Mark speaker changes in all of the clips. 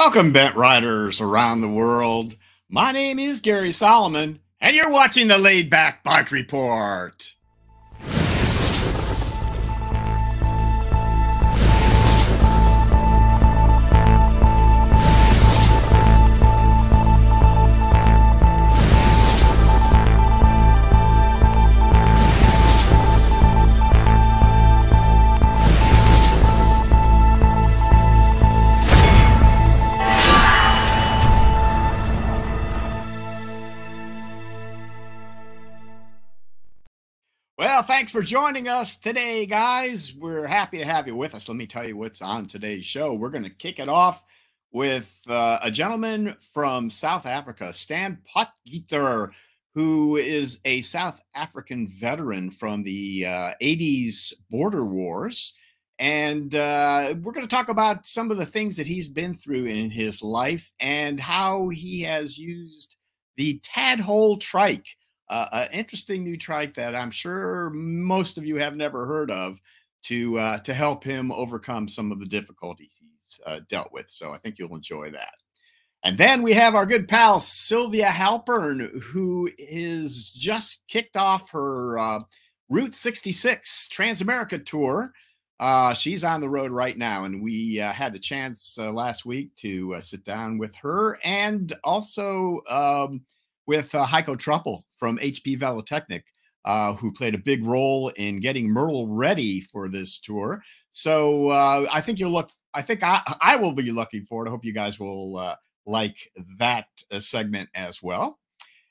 Speaker 1: Welcome, bent riders around the world. My name is Gary Solomon, and you're watching the Laid Back Bike Report. Well, thanks for joining us today, guys. We're happy to have you with us. Let me tell you what's on today's show. We're going to kick it off with uh, a gentleman from South Africa, Stan Potgieter, who is a South African veteran from the uh, 80s border wars. And uh, we're going to talk about some of the things that he's been through in his life and how he has used the Tadhole trike uh, an interesting new trike that I'm sure most of you have never heard of to uh, to help him overcome some of the difficulties he's uh, dealt with. So I think you'll enjoy that. And then we have our good pal Sylvia Halpern, who is just kicked off her uh, Route 66 Transamerica tour. Uh, she's on the road right now, and we uh, had the chance uh, last week to uh, sit down with her and also um, with uh, Heiko Truppel from HP Velotechnik, uh, who played a big role in getting Myrtle ready for this tour. So uh, I think you'll look. I think I, I will be looking forward. I hope you guys will uh, like that uh, segment as well.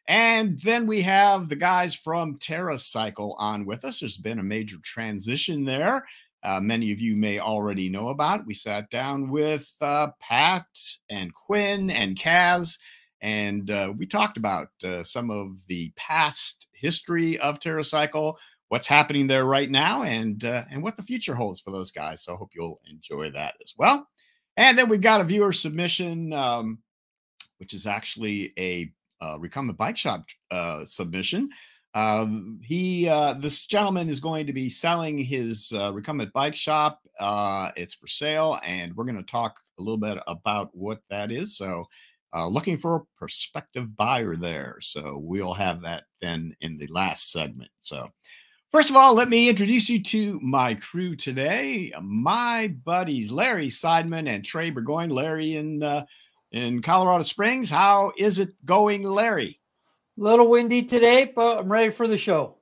Speaker 1: And then we have the guys from TerraCycle on with us. There's been a major transition there. Uh, many of you may already know about. We sat down with uh, Pat and Quinn and Kaz and uh, we talked about uh, some of the past history of TerraCycle, what's happening there right now, and uh, and what the future holds for those guys. So I hope you'll enjoy that as well. And then we've got a viewer submission, um, which is actually a uh, recumbent bike shop uh, submission. Uh, he, uh, this gentleman, is going to be selling his uh, recumbent bike shop. It's for sale, and we're going to talk a little bit about what that is. So uh, looking for a prospective buyer there. So we'll have that then in the last segment. So, first of all, let me introduce you to my crew today. My buddies, Larry Seidman and Trey Burgoyne. Larry in uh, in Colorado Springs. How is it going, Larry?
Speaker 2: A little windy today, but I'm ready for the show.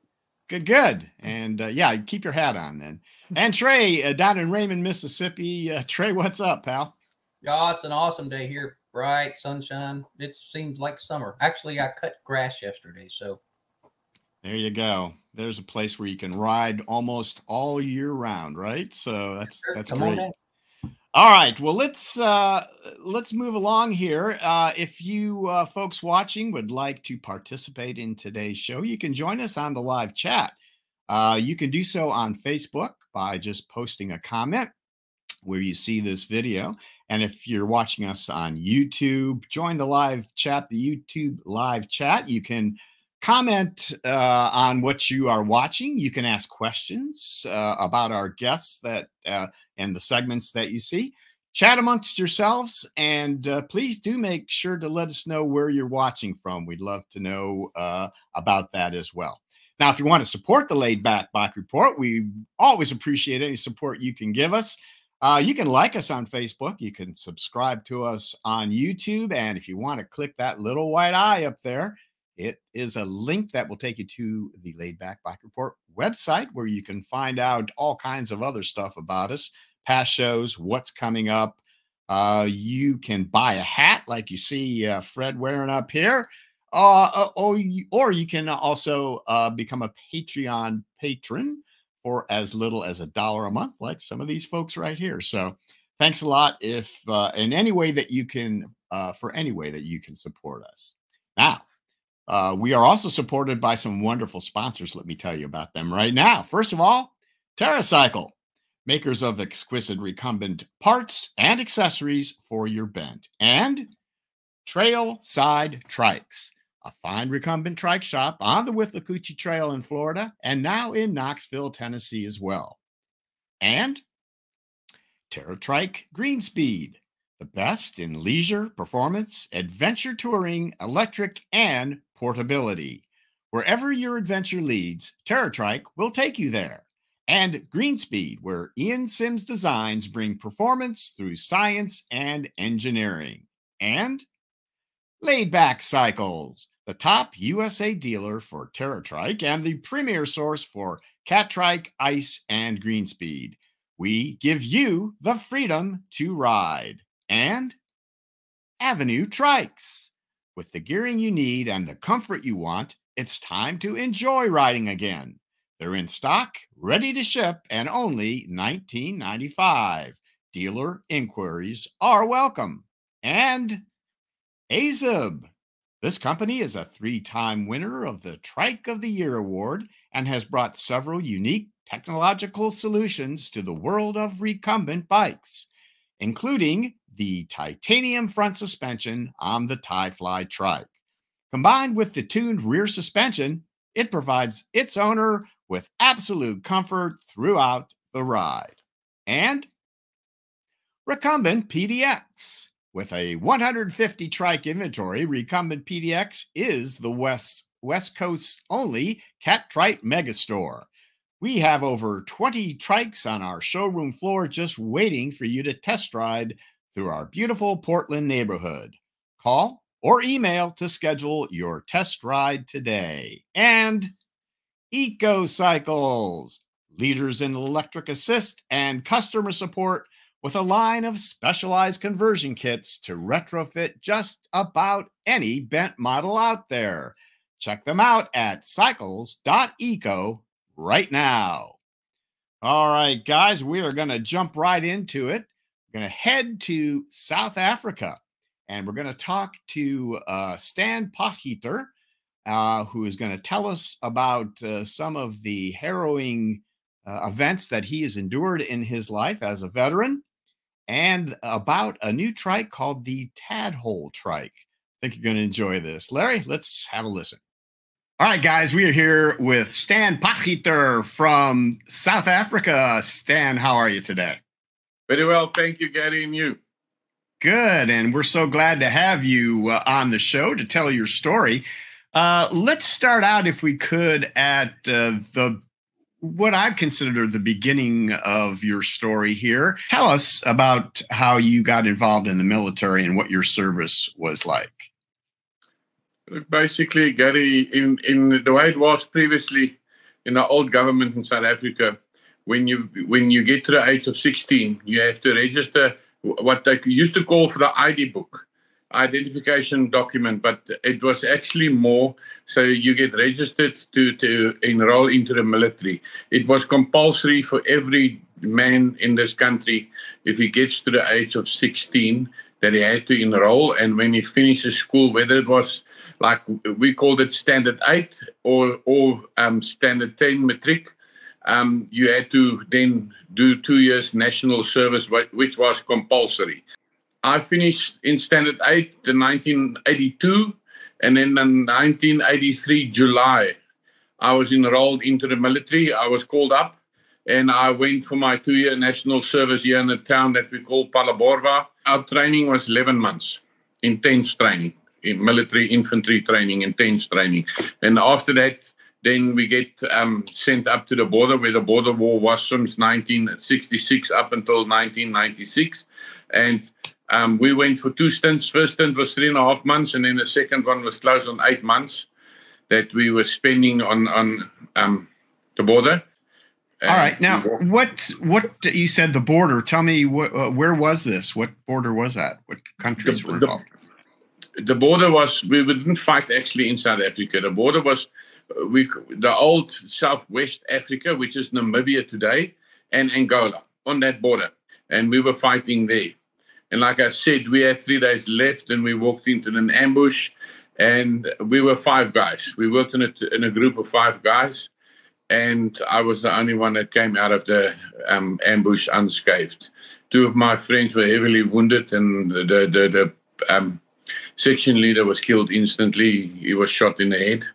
Speaker 1: Good, good. And uh, yeah, keep your hat on then. And Trey uh, down in Raymond, Mississippi. Uh, Trey, what's up, pal?
Speaker 3: Oh, it's an awesome day here bright sunshine. It seems like summer. Actually, I cut grass yesterday, so
Speaker 1: there you go. There's a place where you can ride almost all year round, right? So that's sure, that's great. All right. Well, let's uh, let's move along here. Uh, if you uh, folks watching would like to participate in today's show, you can join us on the live chat. Uh, you can do so on Facebook by just posting a comment where you see this video. And if you're watching us on YouTube, join the live chat, the YouTube live chat. You can comment uh, on what you are watching. You can ask questions uh, about our guests that uh, and the segments that you see. Chat amongst yourselves, and uh, please do make sure to let us know where you're watching from. We'd love to know uh, about that as well. Now, if you want to support the Laid Back Bike Report, we always appreciate any support you can give us. Uh, you can like us on Facebook. You can subscribe to us on YouTube. And if you want to click that little white eye up there, it is a link that will take you to the Laid Back Bike Report website where you can find out all kinds of other stuff about us, past shows, what's coming up. Uh, you can buy a hat like you see uh, Fred wearing up here. Uh, uh or, or you can also uh, become a Patreon patron for as little as a dollar a month, like some of these folks right here. So thanks a lot if uh, in any way that you can, uh, for any way that you can support us. Now, uh, we are also supported by some wonderful sponsors. Let me tell you about them right now. First of all, TerraCycle, makers of exquisite recumbent parts and accessories for your bent, and Trail Side Trikes a fine recumbent trike shop on the Withlacoochee Trail in Florida and now in Knoxville, Tennessee as well. And TerraTrike Green Speed, the best in leisure, performance, adventure touring, electric, and portability. Wherever your adventure leads, TerraTrike will take you there. And Greenspeed, where Ian Sims designs bring performance through science and engineering. And Laidback Cycles, the top USA dealer for TerraTrike and the premier source for Catrike, Ice, and Greenspeed. We give you the freedom to ride. And Avenue Trikes. With the gearing you need and the comfort you want, it's time to enjoy riding again. They're in stock, ready to ship, and only $19.95. Dealer inquiries are welcome. And Azub. This company is a three time winner of the Trike of the Year award and has brought several unique technological solutions to the world of recumbent bikes, including the titanium front suspension on the Ti-Fly Trike. Combined with the tuned rear suspension, it provides its owner with absolute comfort throughout the ride. And Recumbent PDX. With a 150 trike inventory, Recumbent PDX is the West, West Coast's only Catrike megastore. We have over 20 trikes on our showroom floor just waiting for you to test ride through our beautiful Portland neighborhood. Call or email to schedule your test ride today. And Eco Cycles, leaders in electric assist and customer support with a line of specialized conversion kits to retrofit just about any bent model out there. Check them out at cycles.eco right now. All right, guys, we are going to jump right into it. We're going to head to South Africa and we're going to talk to uh, Stan Potgieter, uh, who is going to tell us about uh, some of the harrowing uh, events that he has endured in his life as a veteran and about a new trike called the Tadhole trike. I think you're going to enjoy this. Larry, let's have a listen. All right, guys, we are here with Stan Potgieter from South Africa. Stan, how are you today?
Speaker 4: Very well. Thank you, Gary, and you.
Speaker 1: Good. And we're so glad to have you uh, on the show to tell your story. Uh, let's start out, if we could, at uh, the what I consider the beginning of your story here. Tell us about how you got involved in the military and what your service was like.
Speaker 4: Basically, Gary, in, in the way it was previously in the old government in South Africa, when you when you get to the age of 16, you have to register what they used to call for the ID book identification document, but it was actually more. So you get registered to, to enroll into the military. It was compulsory for every man in this country, if he gets to the age of 16, that he had to enroll. And when he finishes school, whether it was like we called it standard eight or, or um, standard 10 matric, um, you had to then do two years national service, which was compulsory. I finished in Standard 8 in 1982, and then in 1983, July, I was enrolled into the military. I was called up, and I went for my two year national service here in a town that we call Phalaborwa. Our training was 11 months, intense training, in military infantry training, intense training. And after that, then we get um, sent up to the border where the border war was since 1966 up until 1996. And um, we went for two stints. First stint was three and a half months, and then the second one was close on eight months that we were spending on on um, the border.
Speaker 1: All right. Now, what what you said the border? Tell me what, uh, where was this? What border was that? What countries the, were involved?
Speaker 4: The, the, border was we didn't fight actually in South Africa. The border was uh, we the old Southwest Africa, which is Namibia today, and Angola on that border, and we were fighting there. And like I said, we had three days left, and we walked into an ambush, and we were five guys. We worked in a, in a group of five guys, and I was the only one that came out of the um, ambush unscathed. Two of my friends were heavily wounded, and the the, the, um, section leader was killed instantly. He was shot in the head,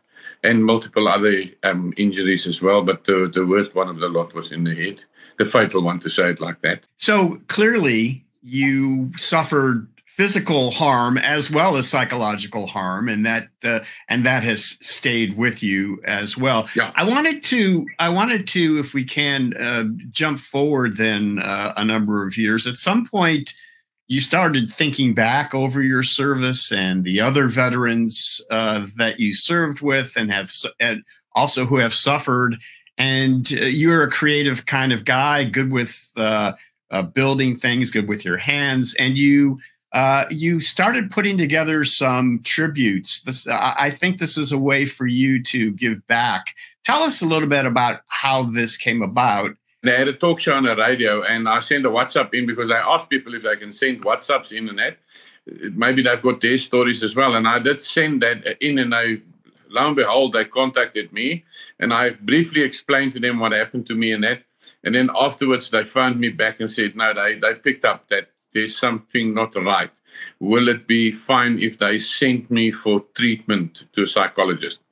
Speaker 4: and multiple other um, injuries as well. But the, the worst one of the lot was in the head, the fatal one, to say it like that.
Speaker 1: So clearly, you suffered physical harm as well as psychological harm and that uh, and that has stayed with you as well.
Speaker 4: Yeah.
Speaker 1: i wanted to i wanted to if we can uh, jump forward then uh, a number of years. At some point you started thinking back over your service and the other veterans uh, that you served with and have and also who have suffered. And uh, you're a creative kind of guy good with uh, building things good with your hands and you uh, you started putting together some tributes. This, I think this is a way for you to give back. Tell us a little bit about how this came about.
Speaker 4: I had a talk show on the radio, and I sent a WhatsApp in because I asked people if they can send WhatsApps in and that. Maybe they've got their stories as well. And I did send that in, and I, lo and behold, they contacted me, and I briefly explained to them what happened to me and that. And then afterwards, they phoned me back and said, no, they, they picked up that there's something not right. Will it be fine if they sent me for treatment to a psychologist?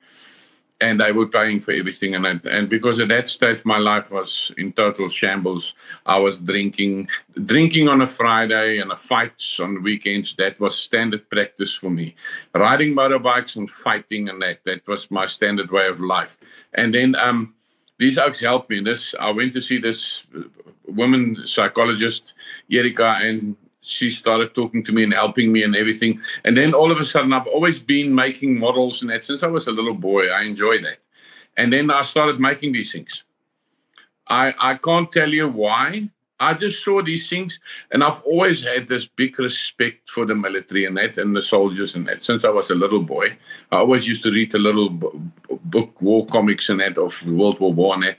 Speaker 4: And they were paying for everything. And, that, and because at that stage, my life was in total shambles. I was drinking, drinking on a Friday and a fights on weekends. That was standard practice for me. Riding motorbikes and fighting and that, that was my standard way of life. And then, um, these oaks helped me. This I went to see this uh, woman psychologist, Erika, and she started talking to me and helping me and everything. And then all of a sudden, I've always been making models and that since I was a little boy. I enjoy that. And then I started making these things. I I can't tell you why. I just saw these things, and I've always had this big respect for the military and that, and the soldiers and that. Since I was a little boy, I always used to read a little book, war comics and that of World War One and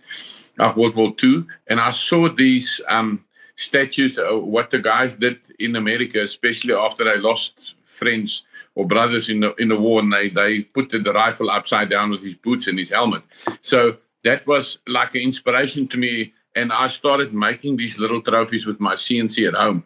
Speaker 4: that of World War Two, and I saw these um, statues. Uh, what the guys did in America, especially after they lost friends or brothers in the in the war, and they they put the, the rifle upside down with his boots and his helmet. So that was like an inspiration to me, and I started making these little trophies with my CNC at home.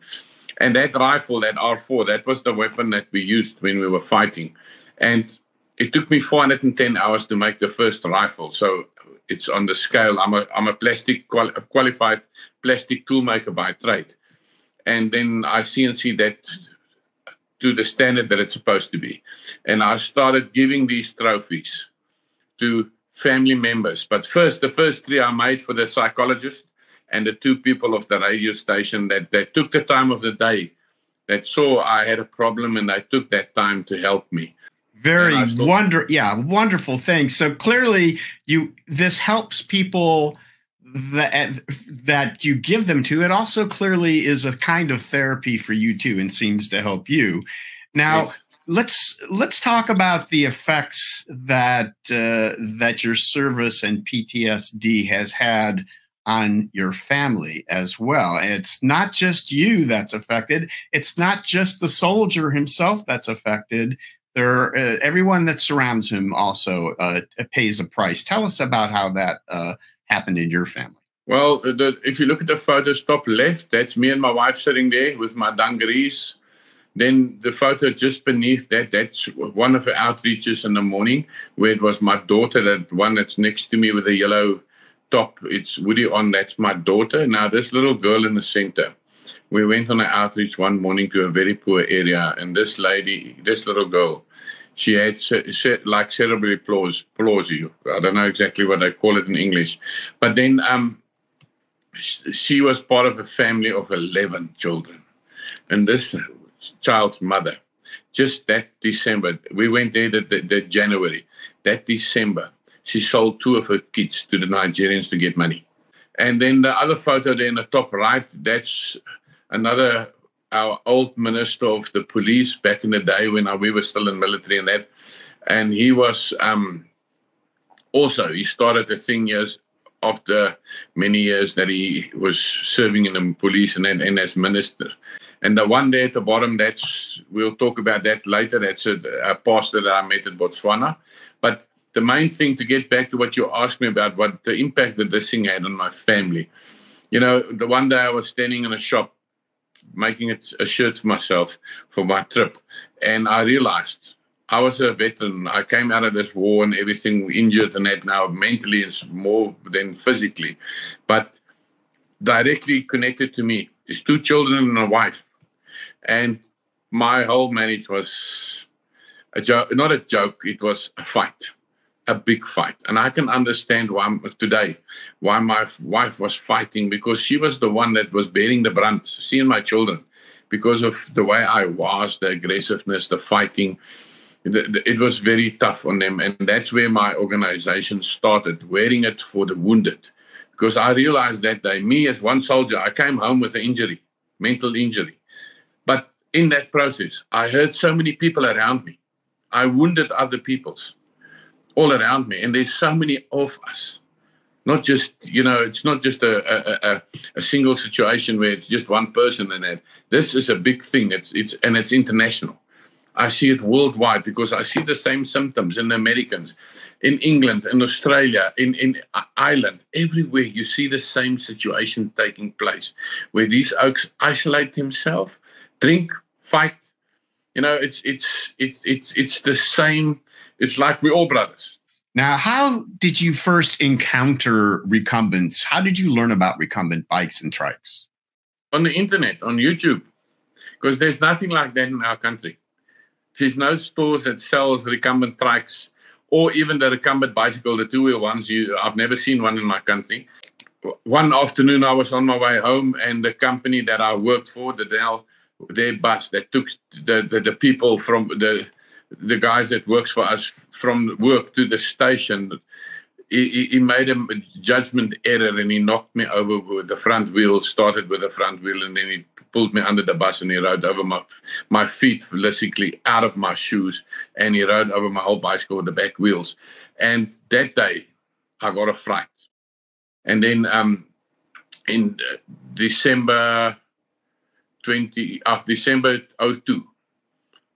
Speaker 4: And that rifle, that R4, that was the weapon that we used when we were fighting. And it took me 410 hours to make the first rifle. So it's on the scale. I'm a I'm a plastic quali- qualified plastic toolmaker by trade, and then I CNC that to the standard that it's supposed to be, and I started giving these trophies to family members. But first, the first three I made for the psychologist and the two people of the radio station that that took the time of the day that saw I had a problem and they took that time to help me
Speaker 1: very wonder yeah wonderful thing so clearly you this helps people that that you give them to it also clearly is a kind of therapy for you too and seems to help you now yes. Let's let's talk about the effects that uh, that your service and PTSD has had on your family as well. It's not just you that's affected. It's not just the soldier himself that's affected there uh, everyone that surrounds him also uh, pays a price. Tell us about how that uh, happened in your family.
Speaker 4: Well, the, if you look at the photos top left, that's me and my wife sitting there with my dungarees. Then the photo just beneath that, that's one of the outreaches in the morning where it was my daughter, that one that's next to me with the yellow top. It's Woody on, that's my daughter. Now, this little girl in the center we went on an outreach one morning to a very poor area, and this lady, this little girl, she had like cerebral palsy. I don't know exactly what they call it in English, but then um, she was part of a family of eleven children, and this child's mother. Just that December, we went there that, that, that January. That December, she sold two of her kids to the Nigerians to get money. And then the other photo there in the top right, that's another our old minister of the police back in the day when we were still in military and that and he was um, also he started the thing years after many years that he was serving in the police and, and as minister and the one there at the bottom that's we'll talk about that later that's a, a pastor that i met in botswana but the main thing to get back to what you asked me about what the impact that this thing had on my family you know the one day i was standing in a shop making it a shirt for myself for my trip. And I realized I was a veteran. I came out of this war and everything injured and that now mentally and more than physically. But directly connected to me is two children and a wife and my whole marriage was a joke, not a joke. It was a fight, a big fight, and I can understand why I'm, today why my wife was fighting because she was the one that was bearing the brunt. seeing my children, because of the way I was, the aggressiveness, the fighting. It was very tough on them, and that's where my organization started, wearing it for the wounded because I realized that day, me as one soldier, I came home with an injury, mental injury. But in that process, I heard so many people around me. I wounded other people's all around me. And there's so many of us. Not just, you know, it's not just a, a, a, a single situation where it's just one person in that. This is a big thing. It's it's and it's international. I see it worldwide because I see the same symptoms in the Americans, in England, in Australia, in, in Ireland. Everywhere you see the same situation taking place where these oaks isolate themselves, drink, fight. You know, it's it's it's it's it's the same. It's like we're all brothers.
Speaker 1: Now, how did you first encounter recumbents? How did you learn about recumbent bikes and trikes?
Speaker 4: On the internet, on YouTube, because there's nothing like that in our country. There's no stores that sells recumbent trikes or even the recumbent bicycle, the two-wheel ones. You, I've never seen one in my country. One afternoon, I was on my way home, and the company that I worked for, the Dell, their bus that took the, the, the people from the the guys that works for us from work to the station he, he made a judgment error and he knocked me over with the front wheel, started with the front wheel, and then he pulled me under the bus and he rode over my my feet physically out of my shoes and he rode over my whole bicycle with the back wheels. And that day, I got a fright. And then um, in December 20, uh, December 02,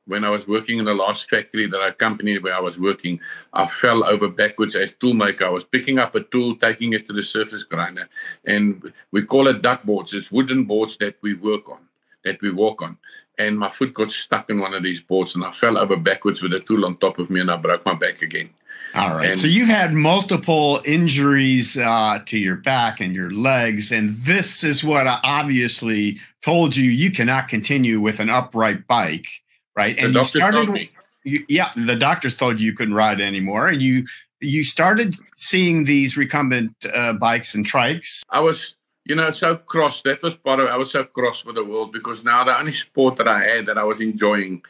Speaker 4: when I was working in the last factory that I company where I was working, I fell over backwards as toolmaker. I was picking up a tool, taking it to the surface grinder, and we call it duck boards. It's wooden boards that we work on, that we walk on. And my foot got stuck in one of these boards, and I fell over backwards with a tool on top of me, and I broke my back again.
Speaker 1: All right. And so you had multiple injuries uh, to your back and your legs, and this is what I obviously told you you cannot continue with an upright bike right? And you started, you, yeah, the doctors told you you couldn't ride anymore, and you you started seeing these recumbent uh, bikes and trikes.
Speaker 4: I was, you know, so cross. That was part of. I was so cross with the world because now the only sport that I had that I was enjoying,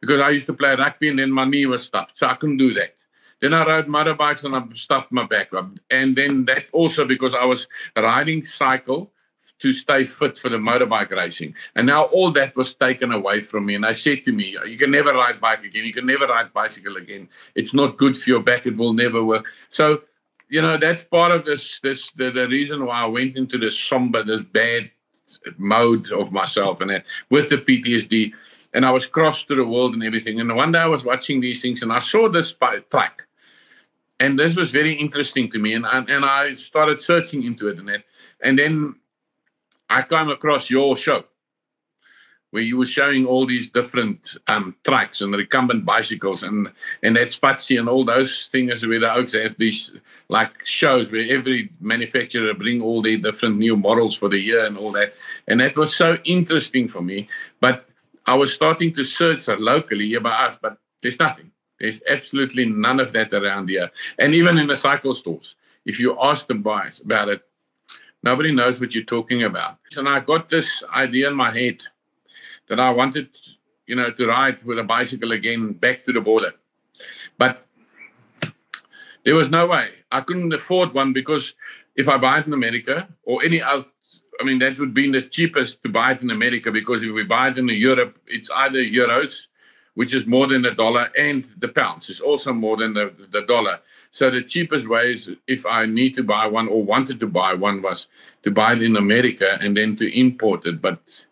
Speaker 4: because I used to play rugby and then my knee was stuffed, so I couldn't do that. Then I rode motorbikes and I stuffed my back up, and then that also because I was riding cycle to stay fit for the motorbike racing. And now all that was taken away from me. And I said to me, You can never ride bike again. You can never ride bicycle again. It's not good for your back. It will never work. So, you know, that's part of this, this the, the reason why I went into this somber, this bad mode of myself and that with the PTSD. And I was cross to the world and everything. And one day I was watching these things and I saw this track. And this was very interesting to me. And I, and I started searching into it and that. And then I came across your show where you were showing all these different um, tracks and recumbent bicycles and and that and all those things where they also have these like shows where every manufacturer bring all their different new models for the year and all that. And that was so interesting for me. But I was starting to search locally by us, but there's nothing. There's absolutely none of that around here. And even in the cycle stores, if you ask the buyers about it, Nobody knows what you're talking about. And I got this idea in my head that I wanted, you know, to ride with a bicycle again back to the border. But there was no way. I couldn't afford one because if I buy it in America or any other, I mean, that would be the cheapest to buy it in America because if we buy it in Europe, it's either euros, which is more than the dollar, and the pounds is also more than the, the dollar. So the cheapest way is if I need to buy one or wanted to buy one was to buy it in America and then to import it. But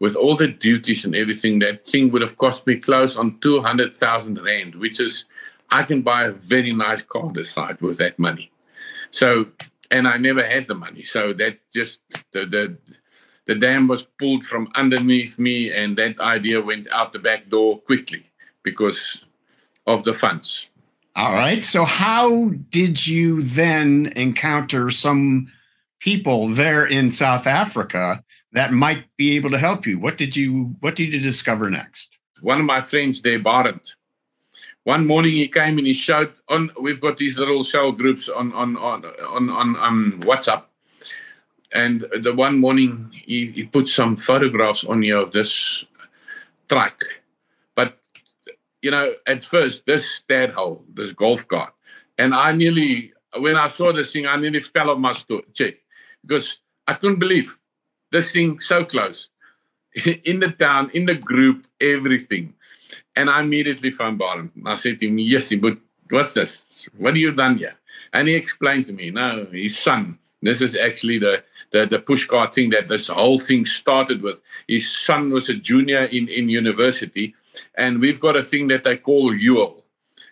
Speaker 4: with all the duties and everything, that thing would have cost me close on 200,000 Rand, which is, I can buy a very nice car this side with that money. So, and I never had the money. So that just, the, the, the dam was pulled from underneath me and that idea went out the back door quickly because of the funds.
Speaker 1: All right. So, how did you then encounter some people there in South Africa that might be able to help you. What did you What did you discover next?
Speaker 4: One of my friends there, Barent. One morning he came and he showed on. We've got these little cell groups on on on on on um, WhatsApp, and the one morning he, he put some photographs on here of this truck, but you know at first this Tadhole, this golf cart, and I nearly when I saw this thing, I nearly fell off my chair because I couldn't believe this thing so close in the town, in the group, everything. And I immediately phoned Barton. I said to him, Yes, but what's this? What have you done here? And he explained to me, No, his son. This is actually the the, the pushcart thing that this whole thing started with. His son was a junior in, in university, and we've got a thing that they call UL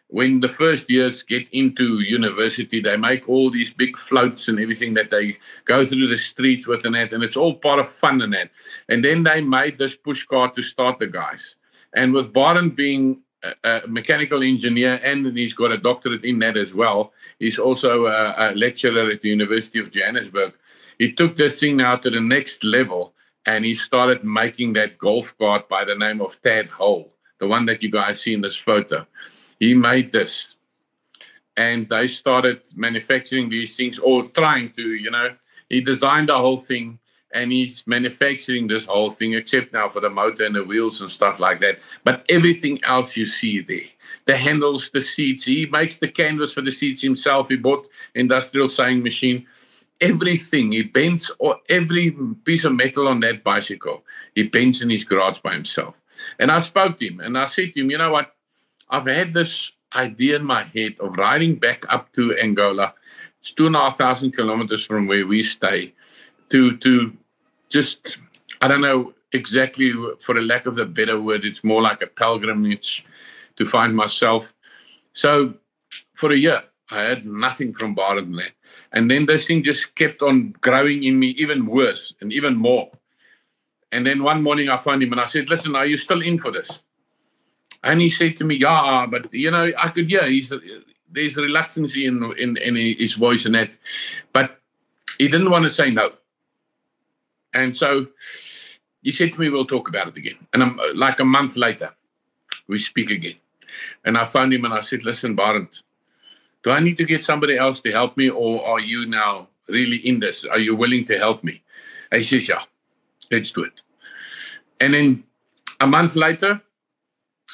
Speaker 4: when the first years get into university, they make all these big floats and everything that they go through the streets with and that, and it's all part of fun and that. And then they made this push car to start the guys. And with Barton being a, a mechanical engineer and he's got a doctorate in that as well, he's also a, a lecturer at the University of Johannesburg. He took this thing now to the next level and he started making that golf cart by the name of Tadhole, the one that you guys see in this photo. He made this and they started manufacturing these things or trying to you know. He designed the whole thing and he's manufacturing this whole thing except now for the motor and the wheels and stuff like that. But everything else you see there the handles the seats he makes the canvas for the seats himself. He bought industrial sewing machine everything he bends or every piece of metal on that bicycle he bends in his garage by himself and i spoke to him and i said to him you know what I've had this idea in my head of riding back up to Angola. It's two and a half thousand kilometers from where we stay to to just I don't know exactly for a lack of a better word, it's more like a pilgrimage to find myself. So for a year I had nothing from there. And then this thing just kept on growing in me even worse and even more. And then one morning I found him and I said, Listen, are you still in for this? And he said to me, "Yeah, but you know, I could hear he's there's reluctance in, in in his voice and that, but he didn't want to say no. And so he said to me, "We'll talk about it again." And I'm like a month later, we speak again, and I found him and I said, "Listen, Barent, do I need to get somebody else to help me, or are you now really in this? Are you willing to help me?" And he says, "Yeah, let's do it." And then a month later,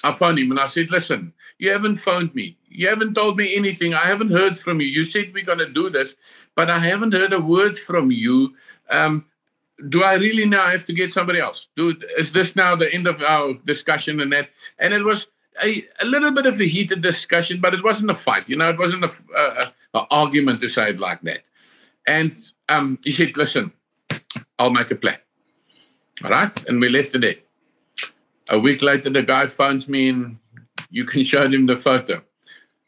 Speaker 4: I phoned him and I said, Listen, you haven't phoned me. You haven't told me anything. I haven't heard from you. You said we're going to do this, but I haven't heard a word from you. Um, do I really now have to get somebody else? Do, is this now the end of our discussion and that? And it was a, a little bit of a heated discussion, but it wasn't a fight. You know, it wasn't a, argument to say it like that. And um, he said, Listen, I'll make a plan. All right. And we left it there. A week later, the guy phones me and you can show him the photo.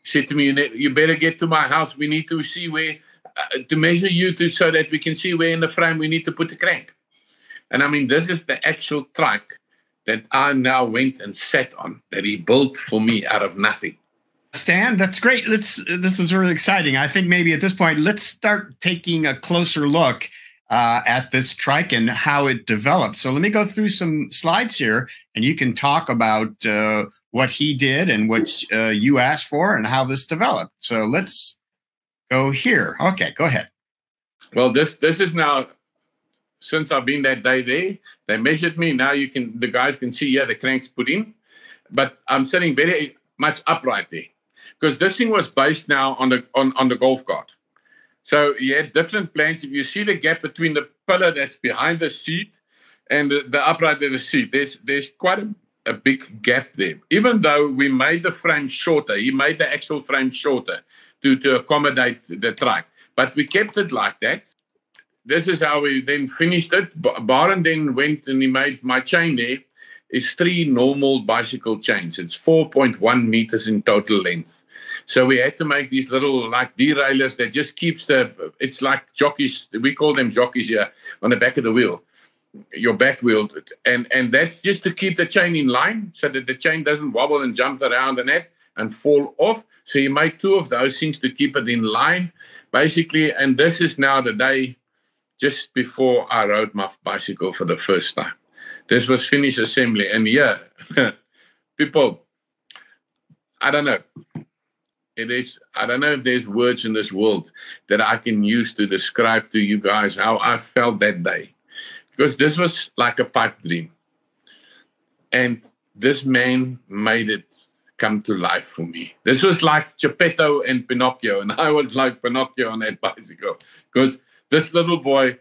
Speaker 4: He said to me, You better get to my house. We need to see where, uh, to measure you to so that we can see where in the frame we need to put the crank. And I mean, this is the actual truck that I now went and sat on that he built for me out of nothing.
Speaker 1: Stan, that's great. Let's. This is really exciting. I think maybe at this point, let's start taking a closer look uh, at this trike and how it developed. So let me go through some slides here, and you can talk about uh, what he did and what uh, you asked for and how this developed. So let's go here. Okay, go ahead.
Speaker 4: Well, this this is now since I've been that day there. They measured me. Now you can the guys can see yeah the cranks put in, but I'm sitting very much upright there because this thing was based now on the on on the golf cart. So you had different planes. If you see the gap between the pillar that's behind the seat and the, the upright of the seat, there's there's quite a, a big gap there. Even though we made the frame shorter, he made the actual frame shorter to, to accommodate the truck. But we kept it like that. This is how we then finished it. Baron then went and he made my chain there is three normal bicycle chains. It's 4.1 meters in total length. So we had to make these little like derailleurs that just keeps the. It's like jockeys. We call them jockeys here on the back of the wheel, your back wheel, and and that's just to keep the chain in line so that the chain doesn't wobble and jump around and that and fall off. So you make two of those things to keep it in line, basically. And this is now the day just before I rode my bicycle for the first time. This was finish assembly, and yeah, people, I don't know. It is, I don't know if there's words in this world that I can use to describe to you guys how I felt that day. Because this was like a pipe dream. And this man made it come to life for me. This was like Geppetto and Pinocchio, and I was like Pinocchio on that bicycle because this little boy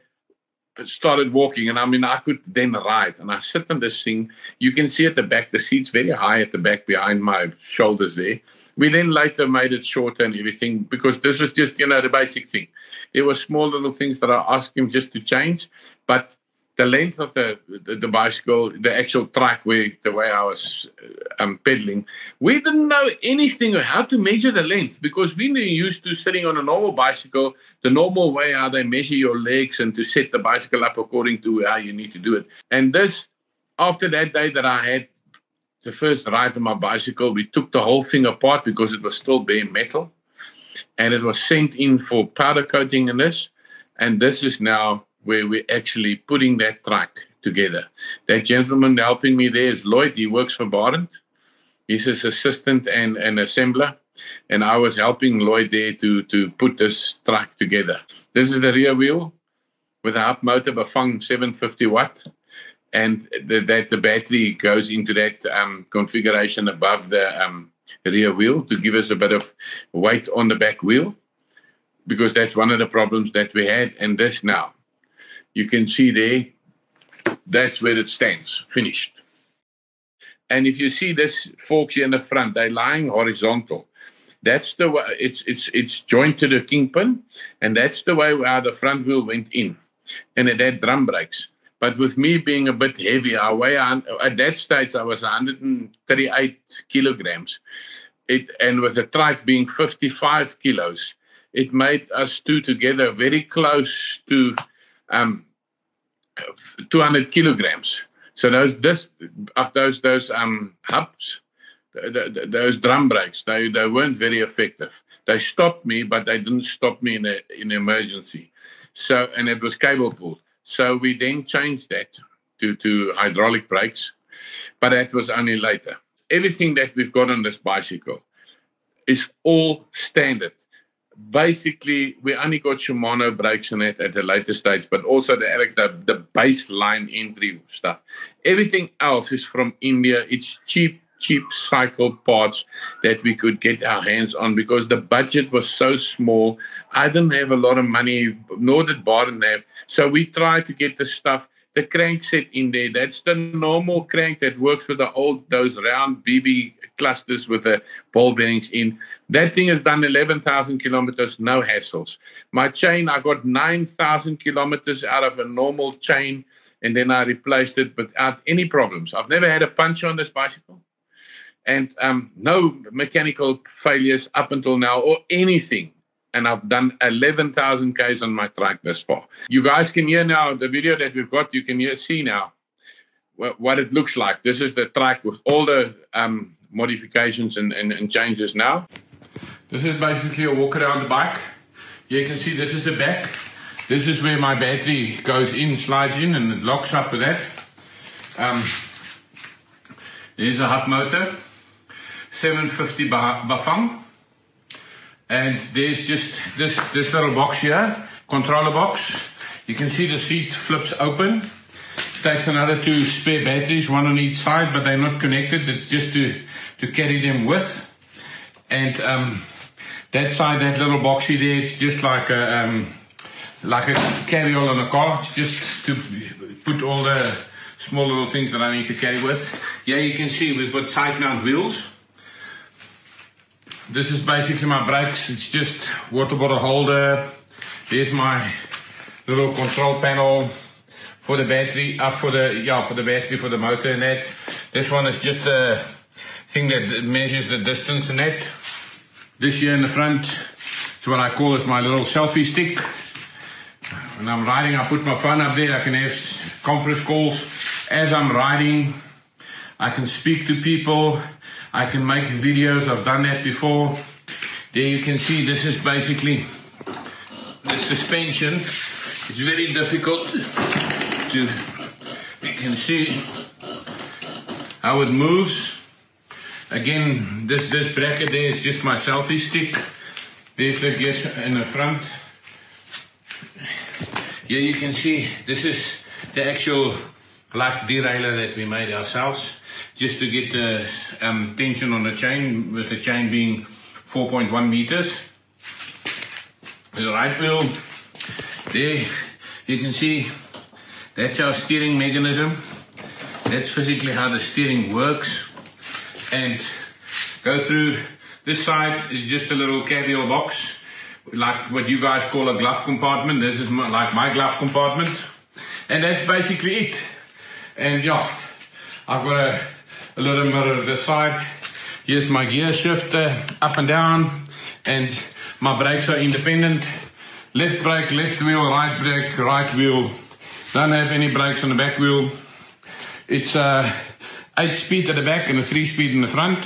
Speaker 4: started walking, and I mean, I could then ride, and I sit on this thing. You can see at the back, the seat's very high at the back behind my shoulders there. We then later made it shorter and everything because this was just, you know, the basic thing. There were small little things that I asked him just to change, but the length of the, the, the bicycle, the actual track where the way I was um, pedaling, we didn't know anything how to measure the length because we were used to sitting on a normal bicycle, the normal way how they measure your legs and to set the bicycle up according to how you need to do it. And this, after that day that I had the first ride on my bicycle, we took the whole thing apart because it was still bare metal, and it was sent in for powder coating and this, and this is now where we're actually putting that track together. That gentleman helping me there is Lloyd. He works for Barent. He's his assistant and an assembler. And I was helping Lloyd there to, to put this track together. This is the rear wheel with a hub motor Bafang 750 watt. And the, that the battery goes into that um, configuration above the um, rear wheel to give us a bit of weight on the back wheel because that's one of the problems that we had. And this now, you can see there, that's where it stands, finished. And if you see this forks here in the front, they're lying horizontal. That's the way it's it's it's joined to the kingpin, and that's the way how the front wheel went in, and it had drum brakes. But with me being a bit heavy, I weigh at that stage I was 138 kilograms, it and with the trike being 55 kilos, it made us two together very close to um, 200 kilograms. So those this of those those um hubs, those drum brakes, they they weren't very effective. They stopped me, but they didn't stop me in a in an emergency. So and it was cable pulled. So we then changed that to to hydraulic brakes, but that was only later. Everything that we've got on this bicycle is all standard basically we only got Shimano brakes in it at a later stage, but also the Alex the, the baseline entry stuff. Everything else is from India. It's cheap, cheap cycle parts that we could get our hands on because the budget was so small. I didn't have a lot of money, nor did Barton have. So we tried to get the stuff the crank set in there. That's the normal crank that works with the old those round BB clusters with the ball bearings in. That thing has done 11,000 kilometers, no hassles. My chain, I got 9,000 kilometers out of a normal chain, and then I replaced it without any problems. I've never had a punch on this bicycle, and um, no mechanical failures up until now or anything. And I've done 11,000 Ks on my track this far. You guys can hear now the video that we've got, you can hear, see now what it looks like. This is the track with all the um, modifications and, and, and changes now. This is basically a walk around the bike. You can see this is the back. This is where my battery goes in, slides in, and it locks up with that. Um, there's a hub motor, 750 Bafang. And there's just this, this little box here, controller box. You can see the seat flips open. Takes another two spare batteries, one on each side, but they're not connected. It's just to to carry them with. And um, that side, that little boxy there, it's just like a um, like a carry-all on a car. It's just to put all the small little things that I need to carry with. Yeah, you can see we've got side mount wheels. This is basically my brakes. It's just water bottle holder. There's my little control panel for the battery, uh, for the, yeah, for the battery, for the motor and that. This one is just a thing that measures the distance and that. This here in the front is what I call is my little selfie stick. When I'm riding, I put my phone up there. I can have conference calls as I'm riding. I can speak to people. I can make videos. I've done that before. There you can see this is basically the suspension. it's very difficult to, you can see how it moves. Again, this, this bracket there is just my selfie stick. There's the gears in the front. Here you can see this is the actual like derailleur that we made ourselves just to get the um, tension on the chain with the chain being 4.1 meters. The right wheel there you can see that's our steering mechanism. That's physically how the steering works. And go through this side is just a little caviar box, like what you guys call a glove compartment. This is my, like my glove compartment. And that's basically it. And yeah, I've got a, a little mirror the side. Here's my gear shifter up and down. And my brakes are independent. Left brake, left wheel, right brake, right wheel. Don't have any brakes on the back wheel. It's uh, 8 speed at the back and a 3 speed in the front.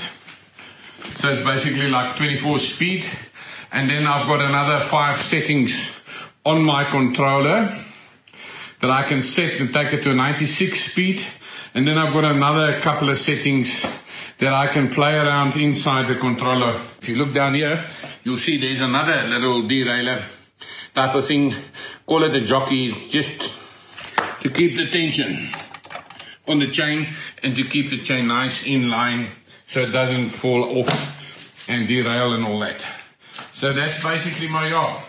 Speaker 4: So it's basically like 24 speed. And then I've got another 5 settings on my controller that I can set and take it to a 96 speed. And then I've got another couple of settings that I can play around inside the controller. If you look down here, you'll see there's another little derailleur type of thing. Call it a jockey, just to keep the tension on the chain and to keep the chain nice in line so it doesn't fall off and derail and all that. So that's basically my job.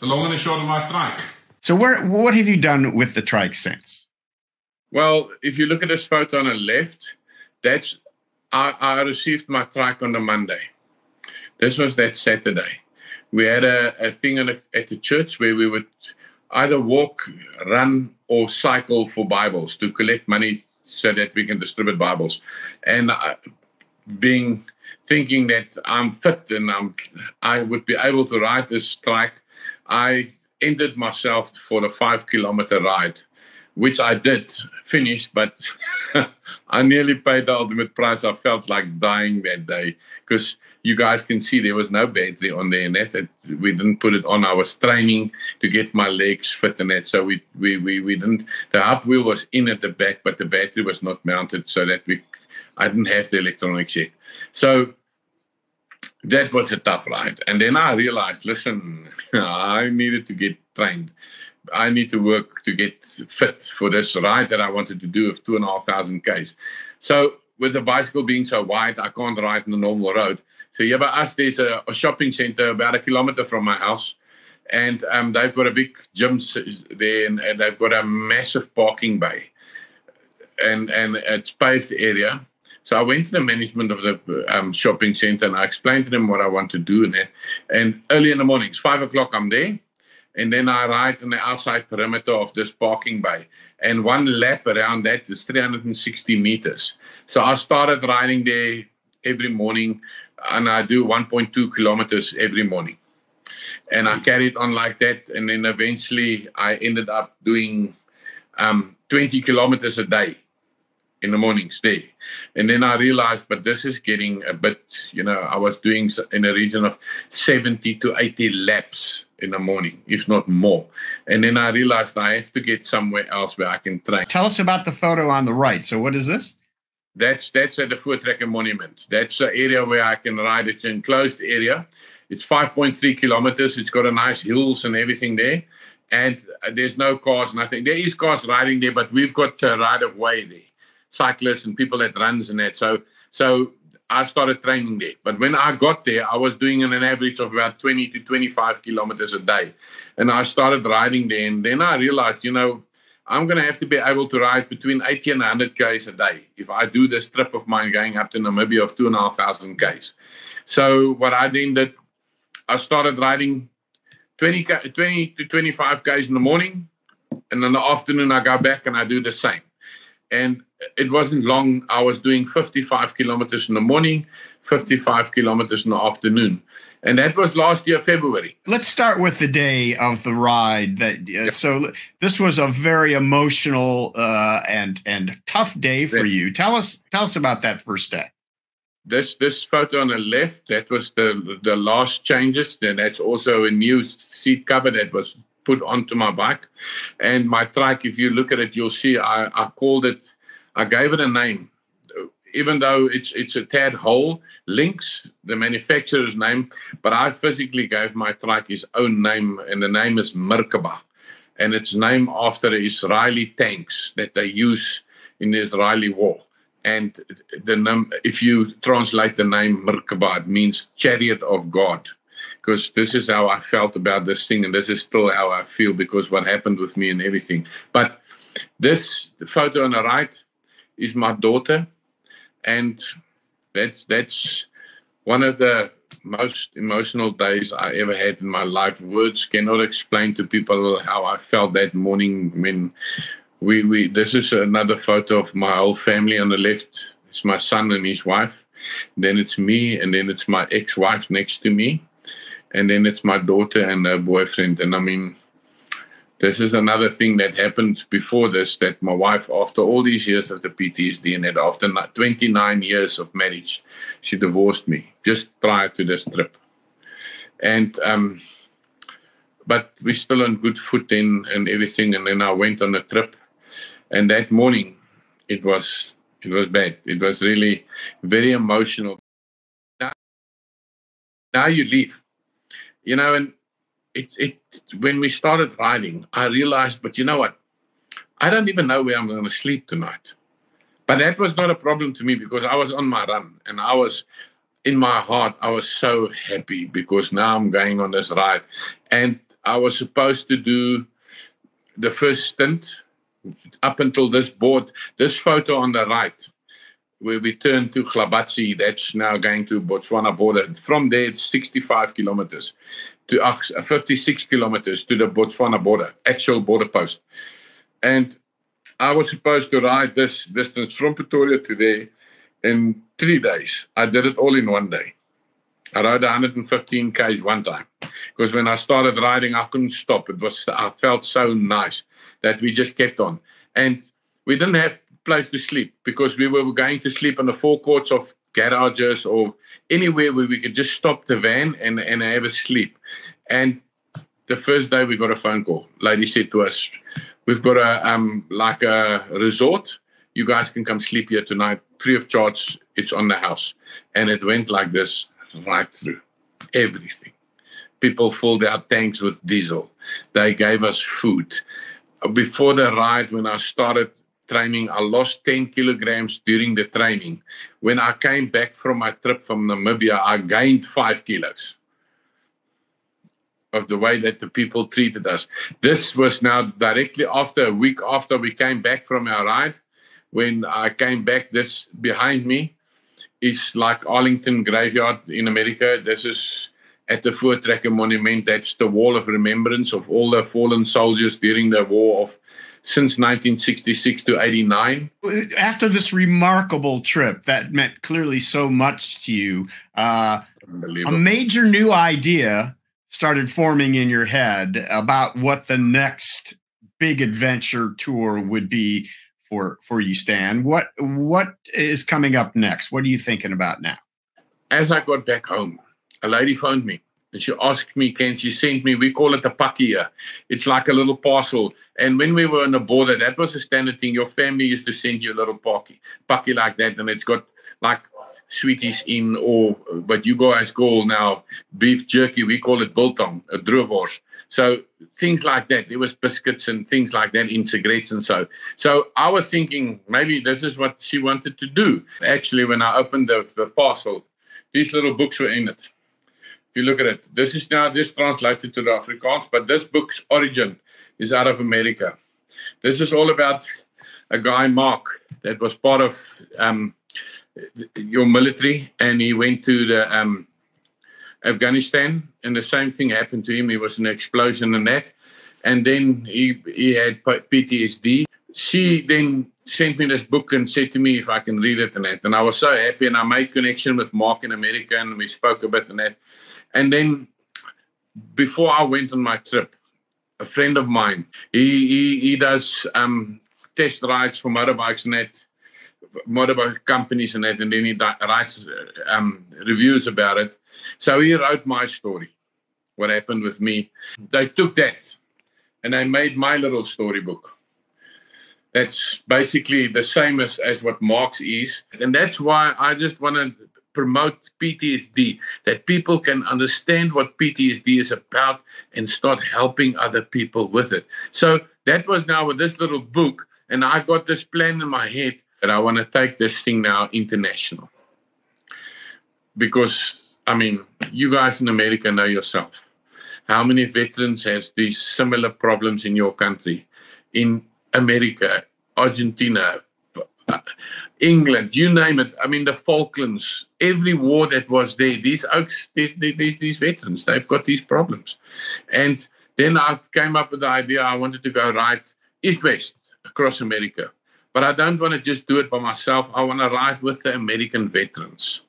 Speaker 4: The long and the short of my trike.
Speaker 1: So where what have you done with the trike since?
Speaker 4: Well, if you look at this photo on the left, that's I, I received my trike on the Monday. This was that Saturday. We had a, a thing a, at the church where we would either walk, run, or cycle for Bibles to collect money so that we can distribute Bibles. And I, being thinking that I'm fit and I'm I would be able to ride this trike, I entered myself for the five kilometer ride, which I did finish, but I nearly paid the ultimate price. I felt like dying that day because you guys can see there was no battery on there and that, we didn't put it on. I was training to get my legs fit and that. So we, we, we, we didn't, the hub wheel was in at the back, but the battery was not mounted so that we, I didn't have the electronics yet. So that was a tough ride. And then I realized, listen, I needed to get trained. I need to work to get fit for this ride that I wanted to do of two and a half thousand Ks. So with the bicycle being so wide, I can't ride on the normal road. So yeah, but us, there's a, a, shopping center about a kilometer from my house. And um, they've got a big gym there and, and, they've got a massive parking bay. And, and it's paved area. So I went to the management of the um, shopping center and I explained to them what I want to do. And, and early in the morning, it's five o'clock, I'm there. And then I ride on the outside perimeter of this parking bay. And one lap around that is 360 meters. So I started riding there every morning and I do 1.2 kilometers every morning. And I carried on like that. And then eventually I ended up doing um, 20 kilometers a day in the mornings there. And then I realized, but this is getting a bit, you know, I was doing in a region of 70 to 80 laps in the morning, if not more. And then I realized I have to get somewhere else where I can train.
Speaker 1: Tell us about the photo on the right. So what is this?
Speaker 4: That's that's at the Voortrekker Monument. That's an area where I can ride. It's an enclosed area. It's 5.3 kilometers. It's got a nice hills and everything there. And uh, there's no cars, nothing. There is cars riding there, but we've got a right of way there cyclists and people that runs and that. So so I started training there. But when I got there, I was doing an average of about 20 to 25 kilometers a day. And I started riding there. And then I realized, you know, I'm going to have to be able to ride between 80 and 100 Ks a day if I do this trip of mine going up to Namibia of 2,500 Ks. So what I then did, I started riding 20, 20 to 25 Ks in the morning. And in the afternoon, I go back and I do the same. And it wasn't long. I was doing 55 kilometers in the morning, 55 kilometers in the afternoon. And that was last year, February.
Speaker 1: Let's start with the day of the ride. That uh, yep. So this was a very emotional uh, and and tough day for you. Tell us tell us about that first day.
Speaker 4: This this photo on the left, that was the the last changes. Then that's also a new seat cover that was put onto my bike. And my trike, if you look at it, you'll see I, I called it, I gave it a name. Even though it's it's a Tadhole, Lynx, the manufacturer's name, but I physically gave my trike his own name, and the name is Merkava. And it's named after the Israeli tanks that they use in the Israeli war. And the num- if you translate the name Merkava, it means chariot of God because this is how I felt about this thing, and this is still how I feel because what happened with me and everything. But this photo on the right is my daughter, and that's that's one of the most emotional days I ever had in my life. Words cannot explain to people how I felt that morning when we we. This is another photo of my whole family on the left. It's my son and his wife. Then it's me, and then it's my ex-wife next to me and then it's my daughter and her boyfriend. And I mean, this is another thing that happened before this that my wife, after all these years of the PTSD and that after 29 years of marriage, she divorced me just prior to this trip. And, um, but we're still on good footing and everything. And then I went on a trip. And that morning, it was it was bad. It was really very emotional. Now, now you leave you know, and it, it when we started riding, I realized, but you know what? I don't even know where I'm going to sleep tonight. But that was not a problem to me because I was on my run and I was in my heart, I was so happy because now I'm going on this ride. And I was supposed to do the first stint up until this board, this photo on the right we turn to Glabatsi, that's now going to Botswana border. From there, it's 65 kilometers to uh, 56 kilometers to the Botswana border, actual border post. And I was supposed to ride this distance from Pretoria to there in three days. I did it all in one day. I rode 115 k's one time because when I started riding, I couldn't stop. It was I felt so nice that we just kept on, and we didn't have place to sleep because we were going to sleep in the forecourts of garages or anywhere where we could just stop the van and, and have a sleep. And the first day we got a phone call. Lady said to us, We've got a um like a resort. You guys can come sleep here tonight, free of charge. It's on the house. And it went like this right through everything. People filled our tanks with diesel. They gave us food. Before the ride, when I started training. I lost 10 kilograms during the training. When I came back from my trip from Namibia, I gained five kilos of the way that the people treated us. This was now directly after a week after we came back from our ride. When I came back, this behind me is like Arlington Graveyard in America. This is at the Voortrekker Monument. That's the wall of remembrance of all the fallen soldiers during the war of since 1966 to 89.
Speaker 1: After this remarkable trip that meant clearly so much to you, uh, a major new idea started forming in your head about what the next big adventure tour would be for for you, Stan. What what is coming up next? What are you thinking about now?
Speaker 4: As I got back home, a lady phoned me and she asked me, can she send me, we call it a pakkie. It's like a little parcel. And when we were on the border, that was a standard thing. Your family used to send you a little pakkie, pakkie like that. And it's got like sweeties in, or what you guys call now beef jerky. We call it biltong, a droewors. So things like that. There was biscuits and things like that in cigarettes and so. So I was thinking maybe this is what she wanted to do. Actually, when I opened the, the parcel, these little books were in it if you look at it, this is now just translated to the Afrikaans, but this book's origin is out of America. This is all about a guy, Mark, that was part of um, your military, and he went to the um, Afghanistan, and the same thing happened to him. He was an explosion in that, and then he he had PTSD. She then sent me this book and said to me if I can read it and that, and I was so happy. And I made connection with Mark in America, and we spoke a bit and that. And then before I went on my trip, a friend of mine, he he, he does um, test rides for motorbikes and that, motorbike companies and that, and then he writes um, reviews about it. So he wrote my story, what happened with me. They took that and they made my little storybook. That's basically the same as, as what Mark's is. And that's why I just want to promote PTSD, that people can understand what PTSD is about and start helping other people with it. So that was now with this little book, and I got this plan in my head that I want to take this thing now international. Because, I mean, you guys in America know yourself. How many veterans has these similar problems in your country? In America, Argentina, England, you name it. I mean, the Falklands, every war that was there, these oaks, these, these, these veterans, they've got these problems. And then I came up with the idea I wanted to go right east west across America. But I don't want to just do it by myself. I want to ride with the American veterans,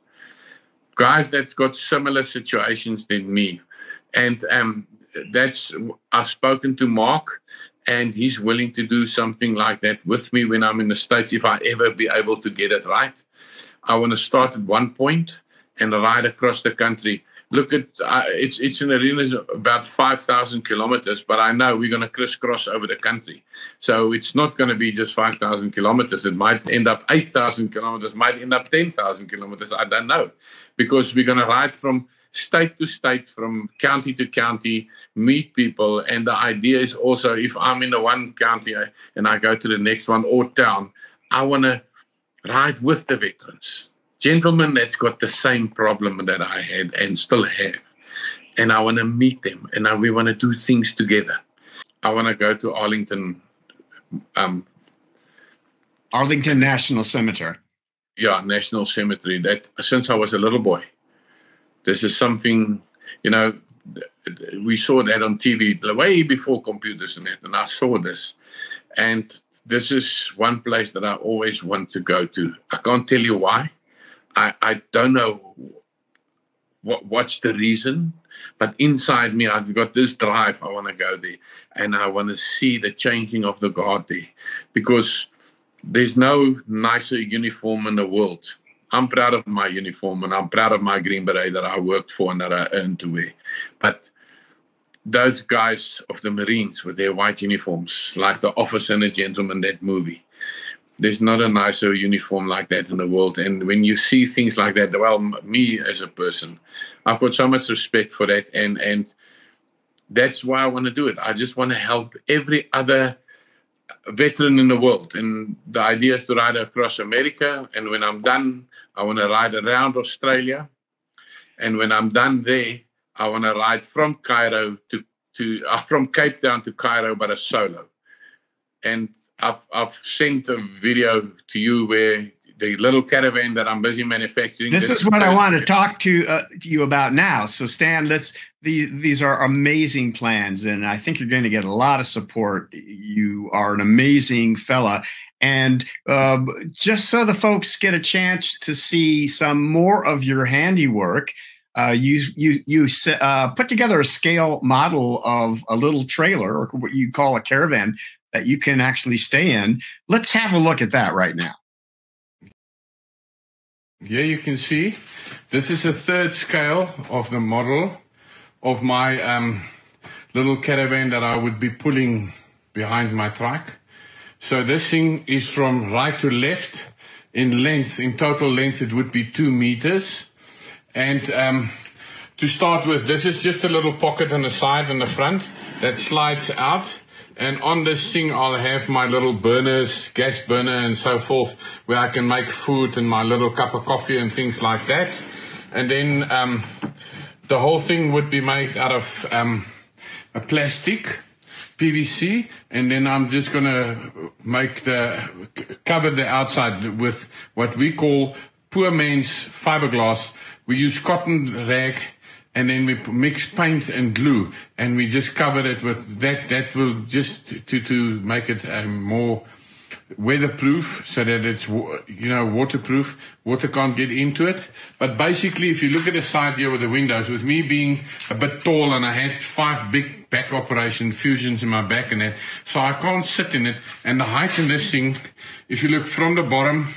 Speaker 4: guys that's got similar situations than me. And um, that's, I've spoken to Mark and he's willing to do something like that with me when I'm in the States if I ever be able to get it right. I want to start at one point and ride across the country. Look at uh, it's it's an arena about five thousand kilometers, but I know we're going to crisscross over the country, so it's not going to be just five thousand kilometers. It might end up eight thousand kilometers, might end up ten thousand kilometers. I don't know, because we're going to ride from state to state, from county to county, meet people. And the idea is also if I'm in the one county and I go to the next one or town, I want to ride with the veterans. Gentlemen that's got the same problem that I had and still have. And I want to meet them and I, we want to do things together. I want to go to Arlington. Um,
Speaker 1: Arlington National Cemetery.
Speaker 4: Yeah, National Cemetery. That since I was a little boy, this is something, you know, we saw that on TV the way before computers and that, and I saw this. And this is one place that I always want to go to. I can't tell you why. I, I don't know what what's the reason, but inside me I've got this drive. I want to go there and I want to see the changing of the guard there because there's no nicer uniform in the world I'm proud of my uniform and I'm proud of my Green Beret that I worked for and that I earned to wear. But those guys of the Marines with their white uniforms, like the officer and the gentleman that movie, there's not a nicer uniform like that in the world. And when you see things like that, well, me as a person, I've got so much respect for that. And, and that's why I want to do it. I just want to help every other veteran in the world. And the idea is to ride across America. And when I'm done, I want to ride around Australia. And when I'm done there, I want to ride from Cairo to, to uh, from Cape Town to Cairo, but a solo. And I've, I've sent a video to you where the little caravan that I'm busy manufacturing.
Speaker 1: This is what I want to talk to, uh, to you about now. So Stan, let's the, these are amazing plans, and I think you're going to get a lot of support. You are an amazing fella, and uh, just so the folks get a chance to see some more of your handiwork. Uh, you you you uh, put together a scale model of a little trailer, or what you call a caravan, that you can actually stay in. Let's have a look at that right now.
Speaker 4: Here you can see this is a third scale of the model of my um, little caravan that I would be pulling behind my truck. So this thing is from right to left in length. In total length, it would be two meters. And um, to start with, this is just a little pocket on the side and the front that slides out. And on this thing, I'll have my little burners, gas burner and so forth, where I can make food and my little cup of coffee and things like that. And then um, the whole thing would be made out of um, a plastic, PVC, and then I'm just going to make the, cover the outside with what we call poor man's fiberglass. We use cotton rag and then we mix paint and glue and we just cover it with that that will just to to make it a more weatherproof so that it's you know waterproof water can't get into it. But basically if you look at the side here with the windows with me being a bit tall and I had five big back operation fusions in my back and that so I can't sit in it. And the height in this thing if you look from the bottom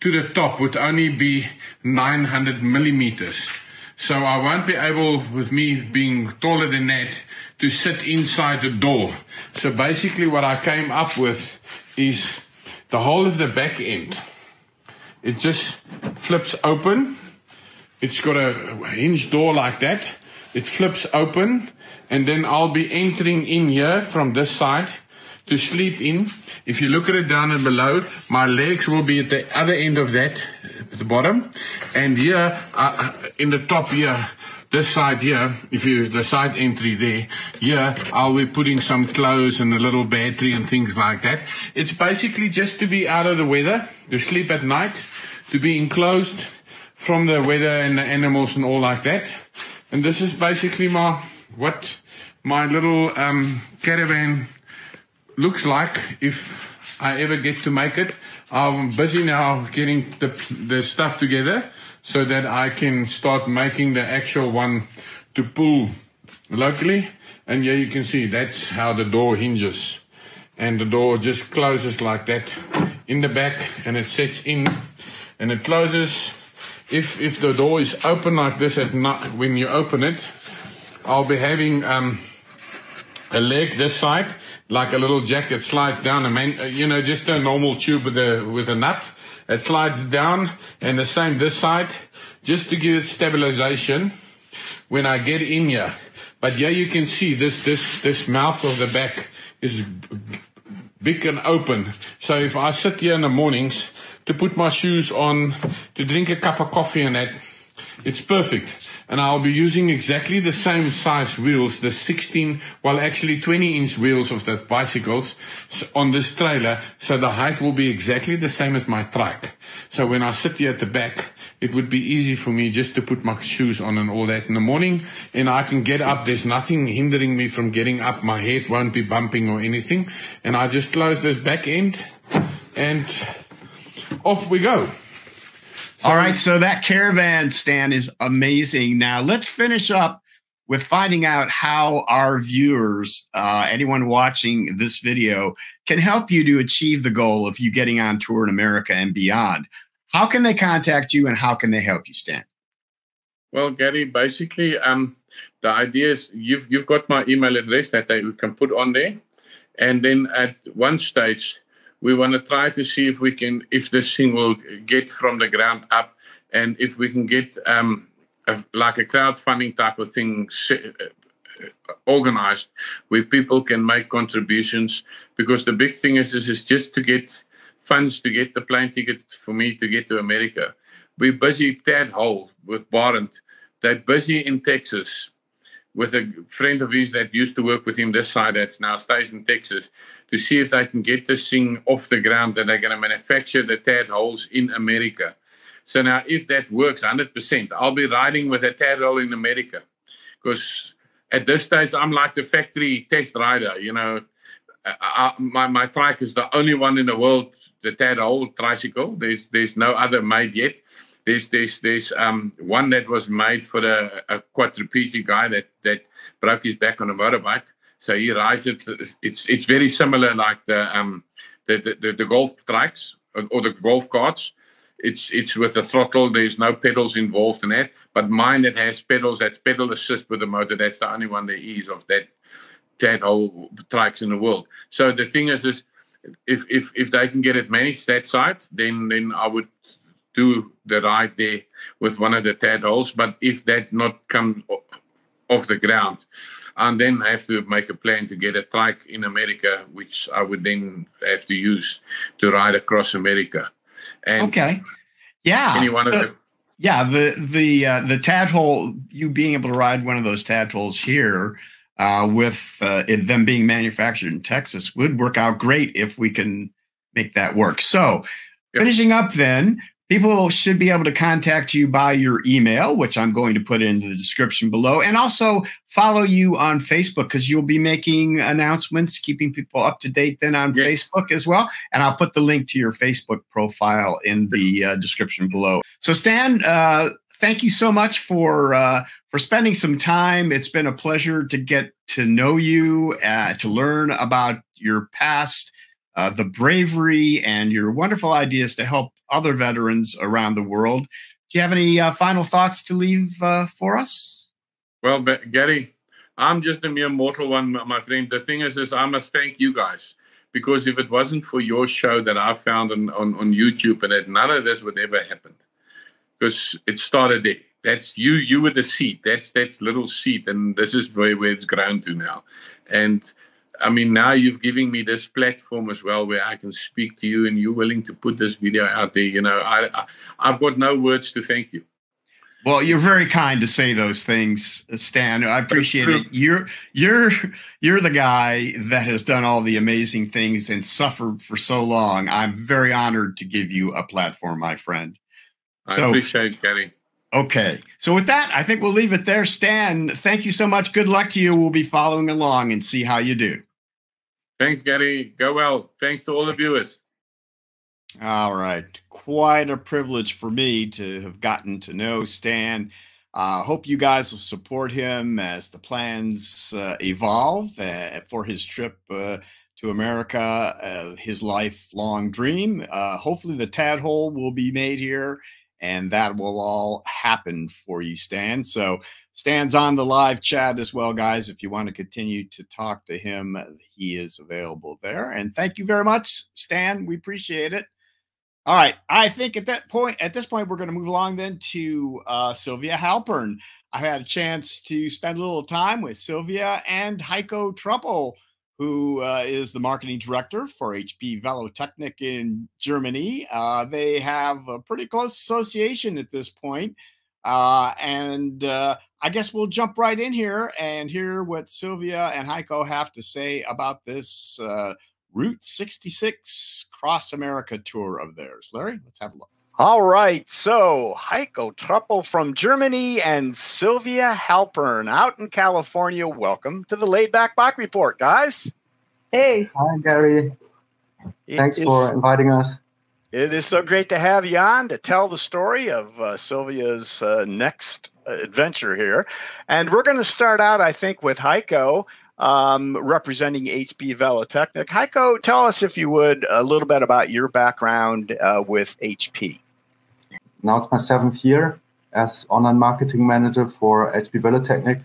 Speaker 4: to the top would only be 900 millimeters. So I won't be able, with me being taller than that, to sit inside the door. So basically what I came up with is the whole of the back end. It just flips open. It's got a hinge door like that. It flips open and then I'll be entering in here from this side to sleep in. If you look at it down and below, my legs will be at the other end of that, at the bottom. And here, uh, in the top here, this side here, if you, the side entry there, here, I'll be putting some clothes and a little battery and things like that. It's basically just to be out of the weather, to sleep at night, to be enclosed from the weather and the animals and all like that. And this is basically my, what my little, um, caravan looks like if I ever get to make it. I'm busy now getting the, the stuff together so that I can start making the actual one to pull locally. And yeah, you can see that's how the door hinges. And the door just closes like that in the back and it sets in and it closes. If, if the door is open like this at night, when you open it, I'll be having, um, a leg this side, like a little jack that slides down a man, uh, you know, just a normal tube with a, with a nut. It slides down and the same this side, just to give it stabilization when I get in here. But here you can see this, this, this mouth of the back is big and open. So if I sit here in the mornings to put my shoes on, to drink a cup of coffee and that, it's perfect. And I'll be using exactly the same size wheels, the 16, well actually 20 inch wheels of the bicycles on this trailer. So the height will be exactly the same as my trike. So when I sit here at the back, it would be easy for me just to put my shoes on and all that in the morning and I can get up. There's nothing hindering me from getting up. My head won't be bumping or anything. And I just close this back end and off we go.
Speaker 1: All right, so that caravan stand is amazing. Now let's finish up with finding out how our viewers, uh, anyone watching this video, can help you to achieve the goal of you getting on tour in America and beyond. How can they contact you and how can they help you, Stan?
Speaker 4: Well, Gary, basically, um, the idea is you've you've got my email address that they can put on there, and then at one stage we want to try to see if we can if this thing will get from the ground up and if we can get um, a, like a crowdfunding type of thing uh, organized where people can make contributions because the big thing is, is is just to get funds to get the plane ticket for me to get to America. We're busy Tadhole with Barent. They're busy in Texas with a friend of his that used to work with him this side that's now stays in Texas to see if they can get this thing off the ground that they're going to manufacture the Tadholes in America. So now, if that works 100%, I'll be riding with a Tadhole in America because at this stage, I'm like the factory test rider. You know, I, my, my trike is the only one in the world, the Tadhole tricycle. There's, there's no other made yet. There's there's there's um one that was made for the a quadriplegic guy that that broke his back on a motorbike. So he rides it. It's it's very similar like the um the the, the golf tracks or the golf carts. It's it's with a throttle. There's no pedals involved in that. But mine that has pedals. That's pedal assist with the motor. That's the only one there is of that that whole tracks in the world. So the thing is, is if if if they can get it managed that side, then then I would do the ride there with one of the tadpoles. But if that not come off the ground, and then I have to make a plan to get a trike in America, which I would then have to use to ride across America.
Speaker 1: And okay, yeah,
Speaker 4: any one of the,
Speaker 1: yeah the the uh, the tadpole you being able to ride one of those tadpoles here. Uh, with uh, them being manufactured in Texas would work out great if we can make that work. So, yep. finishing up then, People should be able to contact you by your email, which I'm going to put into the description below, and also follow you on Facebook because you'll be making announcements, keeping people up to date then on yes. Facebook as well. And I'll put the link to your Facebook profile in the uh, description below. So, Stan, uh, thank you so much for uh, for spending some time. It's been a pleasure to get to know you, uh, to learn about your past, uh, the bravery, and your wonderful ideas to help other veterans around the world. Do you have any uh, final thoughts to leave uh, for us?
Speaker 4: Well, Gary, I'm just a mere mortal one, my friend. The thing is, is I must thank you guys because if it wasn't for your show that I found on, on, on YouTube and that none of this would ever happen because it started there. That's you. You were the seed. That's that's little seed, and this is where, where it's grown to now. And I mean, now you've given me this platform as well where I can speak to you, and you're willing to put this video out there. You know, I, I I've got no words to thank you.
Speaker 1: Well, you're very kind to say those things, Stan. I appreciate it. You're you're you're the guy that has done all the amazing things and suffered for so long. I'm very honored to give you a platform, my friend.
Speaker 4: So, I appreciate it, Gary.
Speaker 1: Okay. So with that, I think we'll leave it there. Stan, thank you so much. Good luck to you. We'll be following along and see how you do.
Speaker 4: Thanks, Gary. Go well. Thanks to all the viewers.
Speaker 1: All right. Quite a privilege for me to have gotten to know Stan. I uh, hope you guys will support him as the plans uh, evolve uh, for his trip uh, to America, uh, his lifelong dream. Uh, hopefully, the tadpole will be made here and that will all happen for you, Stan. So Stan's on the live chat as well, guys. If you want to continue to talk to him, he is available there. And thank you very much, Stan. We appreciate it. All right. I think at that point, at this point, we're going to move along then to uh, Sylvia Halpern. I had a chance to spend a little time with Sylvia and Heiko Truppel who uh, is the marketing director for HP Velotechnik in Germany. Uh, they have a pretty close association at this point. Uh, and uh, I guess we'll jump right in here and hear what Sylvia and Heiko have to say about this uh, Route 66 Cross America tour of theirs. Larry, let's have a look.
Speaker 5: All right. So Heiko Truppel from Germany and Sylvia Halpern out in California. Welcome to the Laidback Bike Report, guys.
Speaker 6: Hey. Hi, Gary. Thanks for inviting us.
Speaker 5: It is so great to have you on to tell the story of uh, Sylvia's uh, next adventure here. And we're going to start out, I think, with Heiko um, representing HP Velotechnik. Heiko, tell us, if you would, a little bit about your background uh, with HP
Speaker 6: now it's my seventh year as online marketing manager for HP Velotechnik,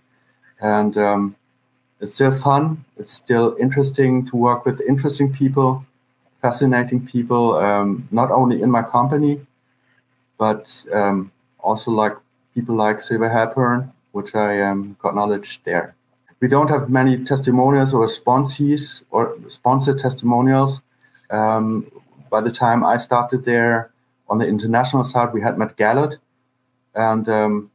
Speaker 6: and um, it's still fun. It's still interesting to work with interesting people, fascinating people, um, not only in my company, but um, also like people like Sylvia Halpern, which I um, got knowledge there. We don't have many testimonials or sponsees or sponsored testimonials. Um, by the time I started there, on the international side, we had Matt Gallard, and um,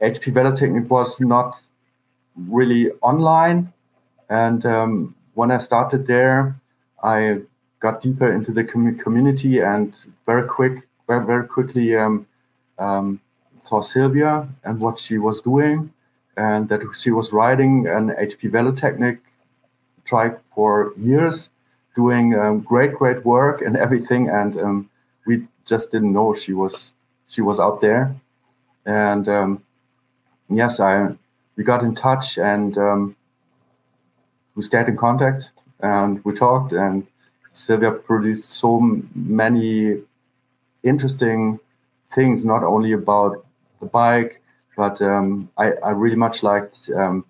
Speaker 6: HP Velotechnik was not really online. And um, when I started there, I got deeper into the com- community and very quick, very, very quickly um, um, saw Sylvia and what she was doing, and that she was riding an HP Velotechnik trike for years, doing um, great, great work and everything. And um, we just didn't know she was she was out there, and um, yes, I we got in touch and um, we stayed in contact and we talked and Sylvia produced so many interesting things, not only about the bike, but um, I, I, really much liked um,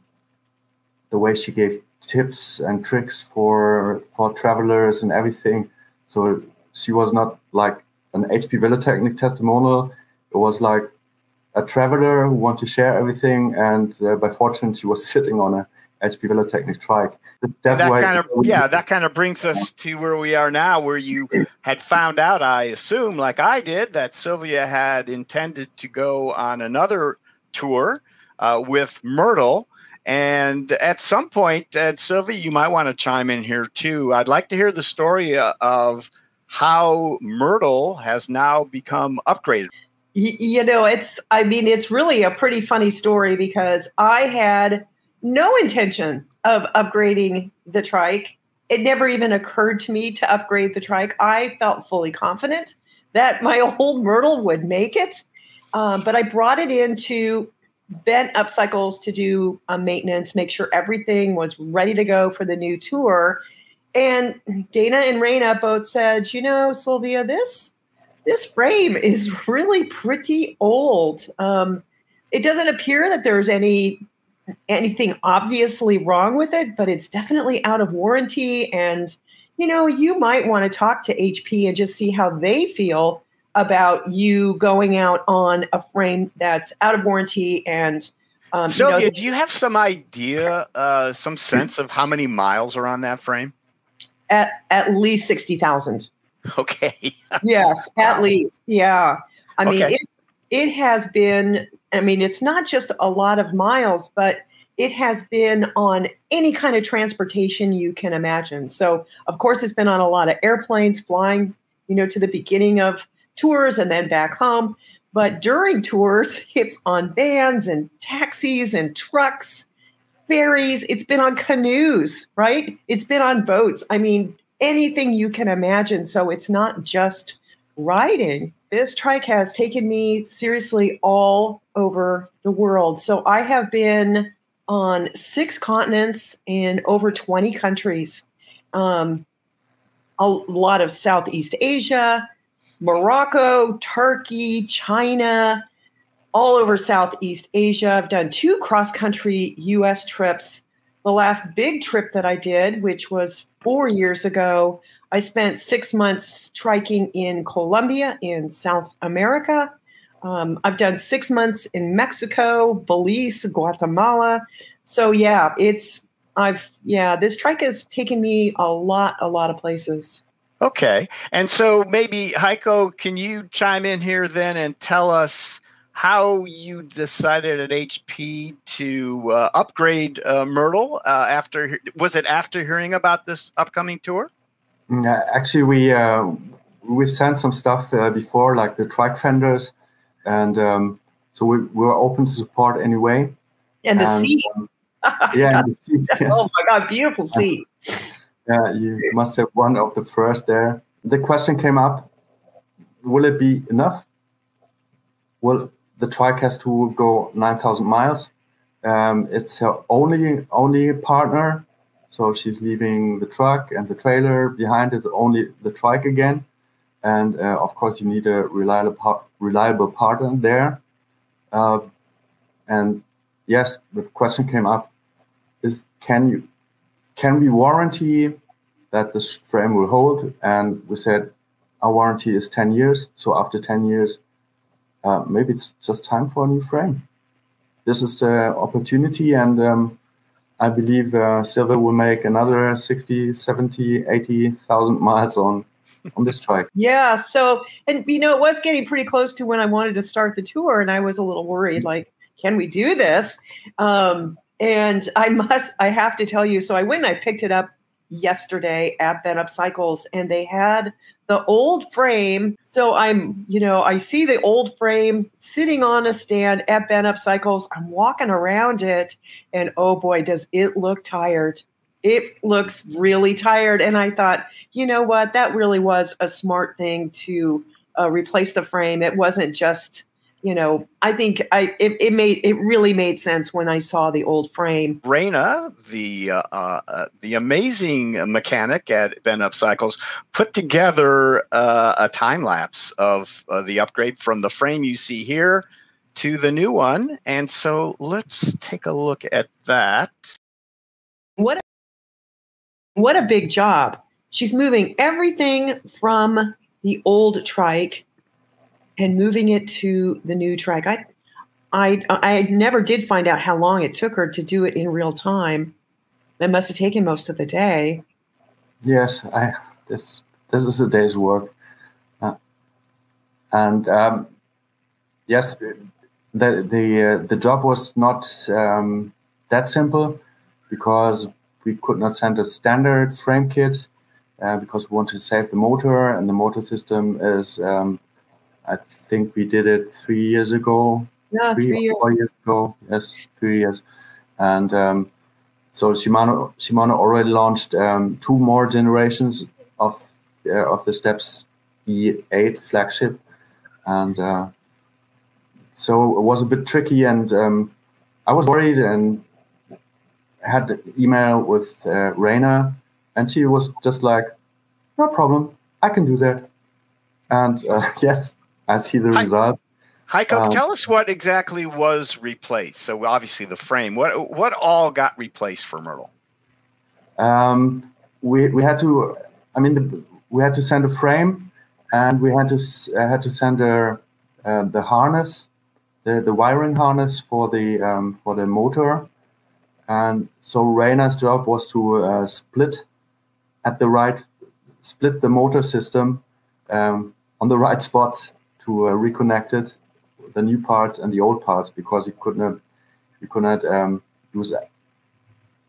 Speaker 6: the way she gave tips and tricks for for travelers and everything. So she was not like an HP Velotechnik testimonial. It was like a traveler who wanted to share everything, and uh, by fortune, she was sitting on a HP Velotechnik trike.
Speaker 5: That, that kind of yeah, that kind of brings us to where we are now, where you had found out, I assume, like I did, that Sylvia had intended to go on another tour uh, with Myrtle. And at some point, uh, Sylvia, you might want to chime in here too. I'd like to hear the story uh, of how Myrtle has now become upgraded.
Speaker 7: You know, it's, I mean, it's really a pretty funny story because I had no intention of upgrading the trike. It never even occurred to me to upgrade the trike. I felt fully confident that my old Myrtle would make it. Um, but I brought it into BentUp Cycles to do a maintenance, make sure everything was ready to go for the new tour. And Dana and Raina both said, you know, Sylvia, this this frame is really pretty old. Um, it doesn't appear that there's any anything obviously wrong with it, but it's definitely out of warranty. And you know, you might want to talk to HP and just see how they feel about you going out on a frame that's out of warranty and.
Speaker 5: Um, Sylvia, you know, do you have some idea, uh, some sense of how many miles are on that frame?
Speaker 7: At at least sixty thousand.
Speaker 5: Okay.
Speaker 7: yes, at least. Yeah. I mean, okay. it, it has been, I mean, it's not just a lot of miles, but it has been on any kind of transportation you can imagine. So, of course, it's been on a lot of airplanes flying, you know, to the beginning of tours and then back home. But during tours, it's on vans and taxis and trucks, ferries. It's been on canoes, right? It's been on boats. I mean, anything you can imagine. So it's not just riding. This trike has taken me seriously all over the world. So I have been on six continents in over 20 countries. Um, a lot of Southeast Asia, Morocco, Turkey, China, all over Southeast Asia. I've done two cross country US trips. The last big trip that I did, which was four years ago, I spent six months striking in Colombia in South America. Um, I've done six months in Mexico, Belize, Guatemala. So yeah, it's I've yeah, this trike has taken me a lot, a lot of places.
Speaker 5: Okay, and so maybe Heiko, can you chime in here then and tell us how you decided at HP to uh, upgrade uh, Myrtle uh, after was it after hearing about this upcoming tour?
Speaker 6: Yeah, actually, we uh, we've sent some stuff uh, before, like the trike fenders, and um, so we, we were open to support anyway.
Speaker 7: And the and, seat. Um,
Speaker 6: yeah, the seat,
Speaker 7: yes. Oh my God, beautiful seat.
Speaker 6: Yeah, you must have one of the first there. The question came up: Will it be enough? Will the trike has to go 9,000 miles. Um, it's her only only partner, so she's leaving the truck and the trailer behind. It's only the trike again, and uh, of course you need a reliable par- reliable partner there. Uh, and yes, the question came up: Is can you can we warranty that this frame will hold? And we said our warranty is 10 years. So after 10 years, uh, maybe it's just time for a new frame. This is the opportunity, and um, I believe uh, Sylvia will make another 60, 70, 80,000 miles on on this trike.
Speaker 7: Yeah. So, and you know, it was getting pretty close to when I wanted to start the tour, and I was a little worried, like, can we do this? Um, and I must, I have to tell you. So I went and I picked it up yesterday at BentUp Cycles, and they had the old frame. So I'm, you know, I see the old frame sitting on a stand at BentUp Cycles. I'm walking around it, and oh boy, does it look tired. It looks really tired. And I thought, you know what? That really was a smart thing to uh, replace the frame. It wasn't just you know, I think I it, it, made it really made sense when I saw the old frame.
Speaker 5: Raina, the uh, uh, the amazing mechanic at BentUp Cycles, put together uh, a time lapse of uh, the upgrade from the frame you see here to the new one, and so let's take a look at that.
Speaker 7: What a, what a big job! She's moving everything from the old trike and moving it to the new track. I, I, I never did find out how long it took her to do it in real time. It must have taken most of the day.
Speaker 6: Yes, I this this is a day's work, uh, and um, yes, the the uh, the job was not um, that simple because we could not send a standard frame kit uh, because we wanted to save the motor, and the motor system is um, I think we did it three years ago.
Speaker 7: Yeah, three, three years.
Speaker 6: four years ago. Yes, three years. And um, so Shimano Shimano already launched um, two more generations of uh, of the Steps E8 flagship, and uh, so it was a bit tricky. And um, I was worried and had an email with uh, Raina, and she was just like, "No problem, I can do that." and uh, yes, I see the
Speaker 1: Hi.
Speaker 6: result.
Speaker 1: Heiko,
Speaker 6: Um,
Speaker 1: tell us what exactly was replaced. So obviously the frame. What what all got replaced for Myrtle?
Speaker 6: Um, we we had to. I mean, the, we had to send a frame, and we had to uh, had to send a, uh, the harness, the, the wiring harness for the um, for the motor, and so Raina's job was to uh, split at the right split the motor system um, on the right spots to uh, reconnect it, the new parts and the old parts because you could not you could not um, use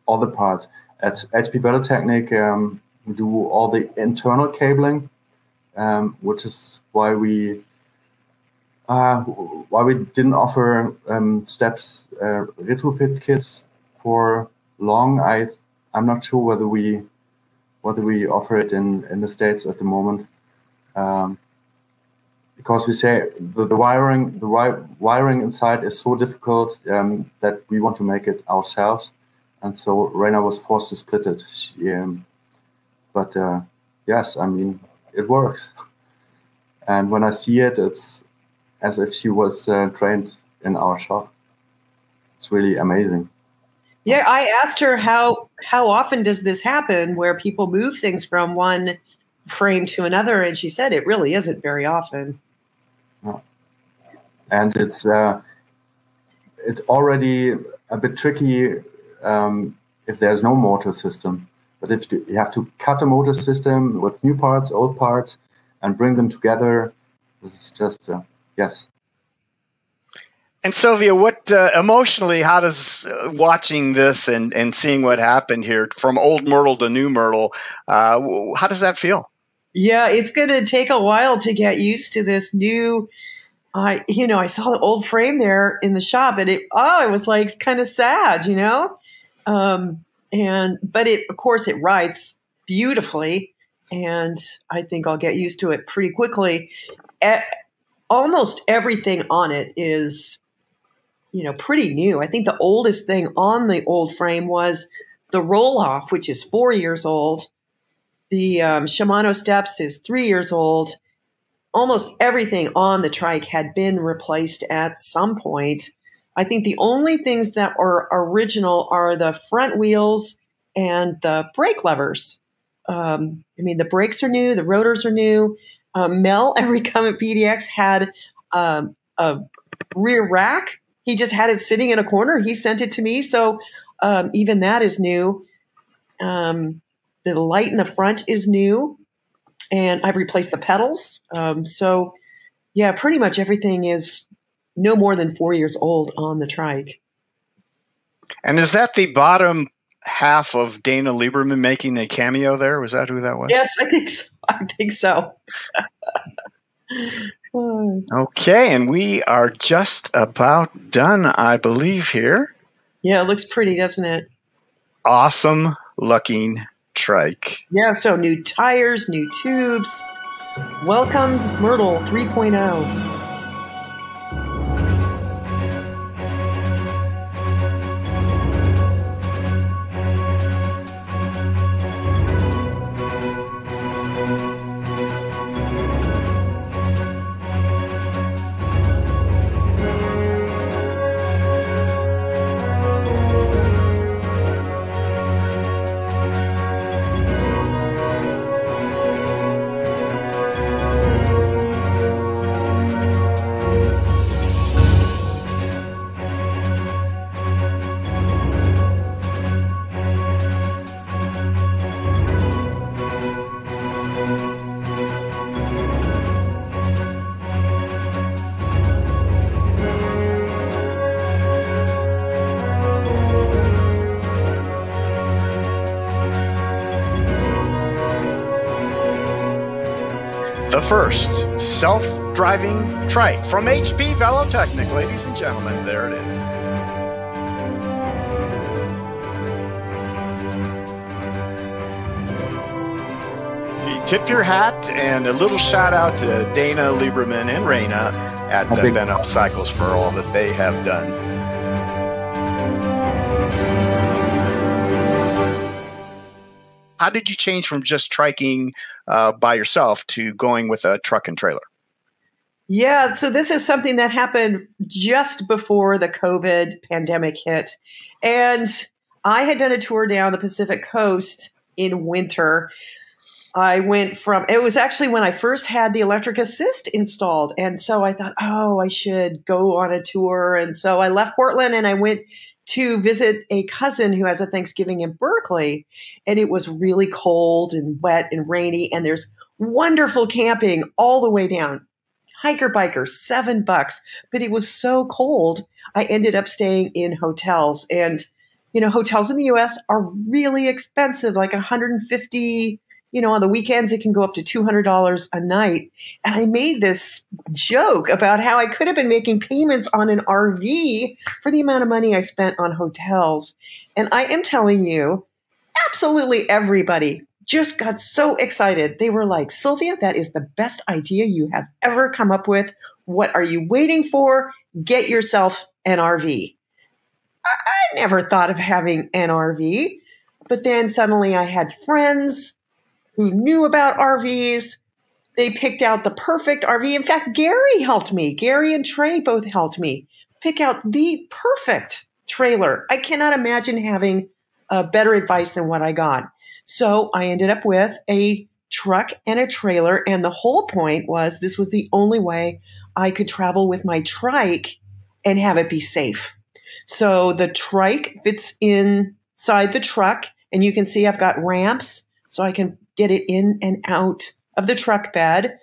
Speaker 6: all the parts at HP Velotechnik, um, we do all the internal cabling, um, which is why we uh, why we didn't offer um, steps uh, retrofit kits for long. I I'm not sure whether we whether we offer it in in the states at the moment. Um, because we say the, the wiring the wi- wiring inside is so difficult um, that we want to make it ourselves and so Raina was forced to split it. She, um, but uh, yes, I mean it works. And when I see it, it's as if she was uh, trained in our shop. It's really amazing.
Speaker 7: Yeah, I asked her how how often does this happen where people move things from one frame to another, and she said it really isn't very often.
Speaker 6: And it's uh, it's already a bit tricky um, if there's no motor system. But if you have to cut a motor system with new parts, old parts, and bring them together, this is just uh, yes.
Speaker 1: And Sylvia, what uh, emotionally, how does uh, watching this and, and seeing what happened here from old Myrtle to new Myrtle, uh, how does that feel?
Speaker 7: Yeah, it's going to take a while to get used to this new. I, you know, I saw the old frame there in the shop, and it, oh, it was like kind of sad, you know. Um, and but it, of course, it writes beautifully, and I think I'll get used to it pretty quickly. Almost everything on it is, you know, pretty new. I think the oldest thing on the old frame was the Rohloff, which is four years old the um, Shimano Steps is three years old. Almost everything on the trike had been replaced at some point. I think the only things that are original are the front wheels and the brake levers. Um, I mean, the brakes are new, the rotors are new. Um, Mel, Recumbent PDX had um, a rear rack. He just had it sitting in a corner. He sent it to me. So um, even that is new. Um, the light in the front is new, and I've replaced the pedals. Um, so, yeah, pretty much everything is no more than four years old on the trike.
Speaker 1: And is that the bottom half of Dana Lieberman making a cameo there? Was that who that was?
Speaker 7: Yes, I think so. I think so.
Speaker 1: Okay, and we are just about done, I believe, here.
Speaker 7: yeah, it looks pretty, doesn't it?
Speaker 1: Awesome looking trike.
Speaker 7: Yeah, so new tires, new tubes. Welcome, Myrtle oh. 3.0.
Speaker 1: The first self driving trike from HP Velotechnik, ladies and gentlemen. There it is. Tip your hat and a little shout out to Dana Lieberman and Raina at
Speaker 6: big-
Speaker 1: BentUp Cycles for all that they have done.
Speaker 5: How did you change from just triking uh, by yourself to going with a truck and trailer?
Speaker 7: Yeah, so this is something that happened just before the COVID pandemic hit. And I had done a tour down the Pacific coast in winter. I went from, it was actually when I first had the electric assist installed. And so I thought, oh, I should go on a tour. And so I left Portland and I went to visit a cousin who has a Thanksgiving in Berkeley. And it was really cold and wet and rainy. And there's wonderful camping all the way down. Hiker biker, seven bucks. But it was so cold, I ended up staying in hotels. And, you know, hotels in the US are really expensive, like 150 you know, on the weekends, it can go up to $200 a night. And I made this joke about how I could have been making payments on an RV for the amount of money I spent on hotels. And I am telling you, absolutely everybody just got so excited. They were like, Sylvia, that is the best idea you have ever come up with. What are you waiting for? Get yourself an RV. I, I never thought of having an RV. But then suddenly I had friends who knew about RVs. They picked out the perfect RV. In fact, Gary helped me. Gary and Trey both helped me pick out the perfect trailer. I cannot imagine having uh, better advice than what I got. So I ended up with a truck and a trailer. And the whole point was this was the only way I could travel with my trike and have it be safe. So the trike fits inside the truck, and you can see I've got ramps so I can get it in and out of the truck bed.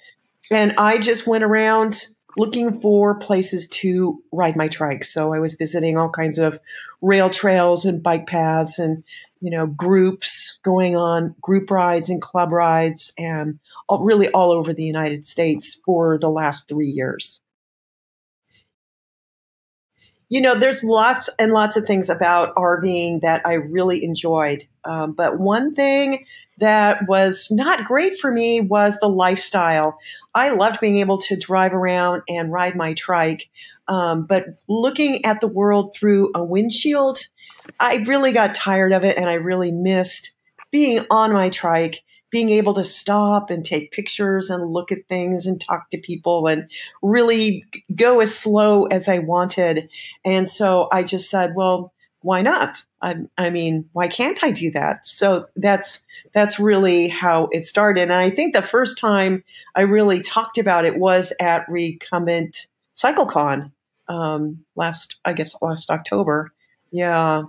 Speaker 7: And I just went around looking for places to ride my trike. So I was visiting all kinds of rail trails and bike paths and, you know, groups going on group rides and club rides and all, really all over the United States for the last three years. You know, there's lots and lots of things about RVing that I really enjoyed. Um, but one thing that was not great for me was the lifestyle. I loved being able to drive around and ride my trike, um, but looking at the world through a windshield, I really got tired of it and I really missed being on my trike being able to stop and take pictures and look at things and talk to people and really go as slow as I wanted. And so I just said, well, why not? I, I, mean, why can't I do that? So that's that's really how it started. And I think the first time I really talked about it was at Recumbent CycleCon um, last, I guess, last October. Yeah,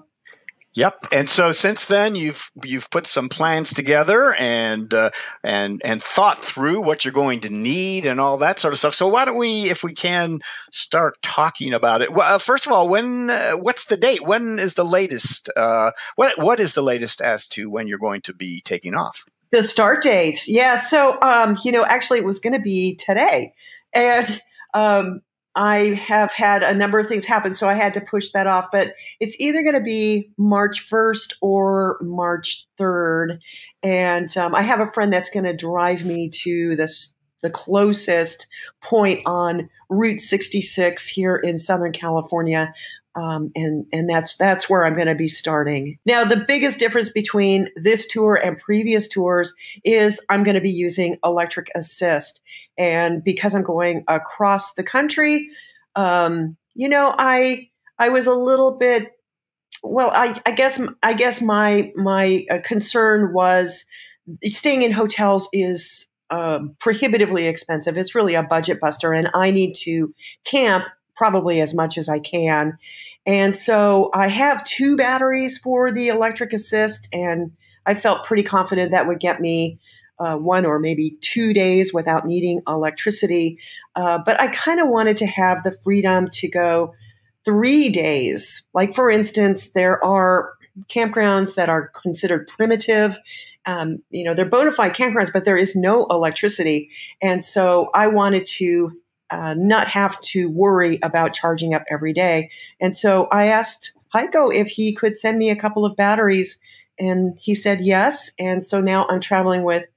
Speaker 5: Yep. And so since then, you've you've put some plans together and uh, and and thought through what you're going to need and all that sort of stuff. So why don't we, if we can, start talking about it? Well, uh, first of all, when uh, what's the date? When is the latest? Uh, what what is the latest as to when you're going to be taking off?
Speaker 7: The start date, yeah. So um, you know, actually, it was going to be today, and um, I have had a number of things happen, so I had to push that off. But it's either going to be March 1st or March 3rd. And um, I have a friend that's going to drive me to this, the closest point on Route 66 here in Southern California. Um, and and that's that's where I'm going to be starting. Now, the biggest difference between this tour and previous tours is I'm going to be using electric assist. And because I'm going across the country, um, you know, I I was a little bit well. I, I guess I guess my my uh, concern was staying in hotels is um, prohibitively expensive. It's really a budget buster, and I need to camp probably as much as I can. And so I have two batteries for the electric assist, and I felt pretty confident that would get me uh, one or maybe two days without needing electricity. Uh, but I kind of wanted to have the freedom to go three days. Like, for instance, there are campgrounds that are considered primitive. Um, you know, they're bona fide campgrounds, but there is no electricity. And so I wanted to uh, not have to worry about charging up every day. And so I asked Heiko if he could send me a couple of batteries. And he said yes. And so now I'm traveling with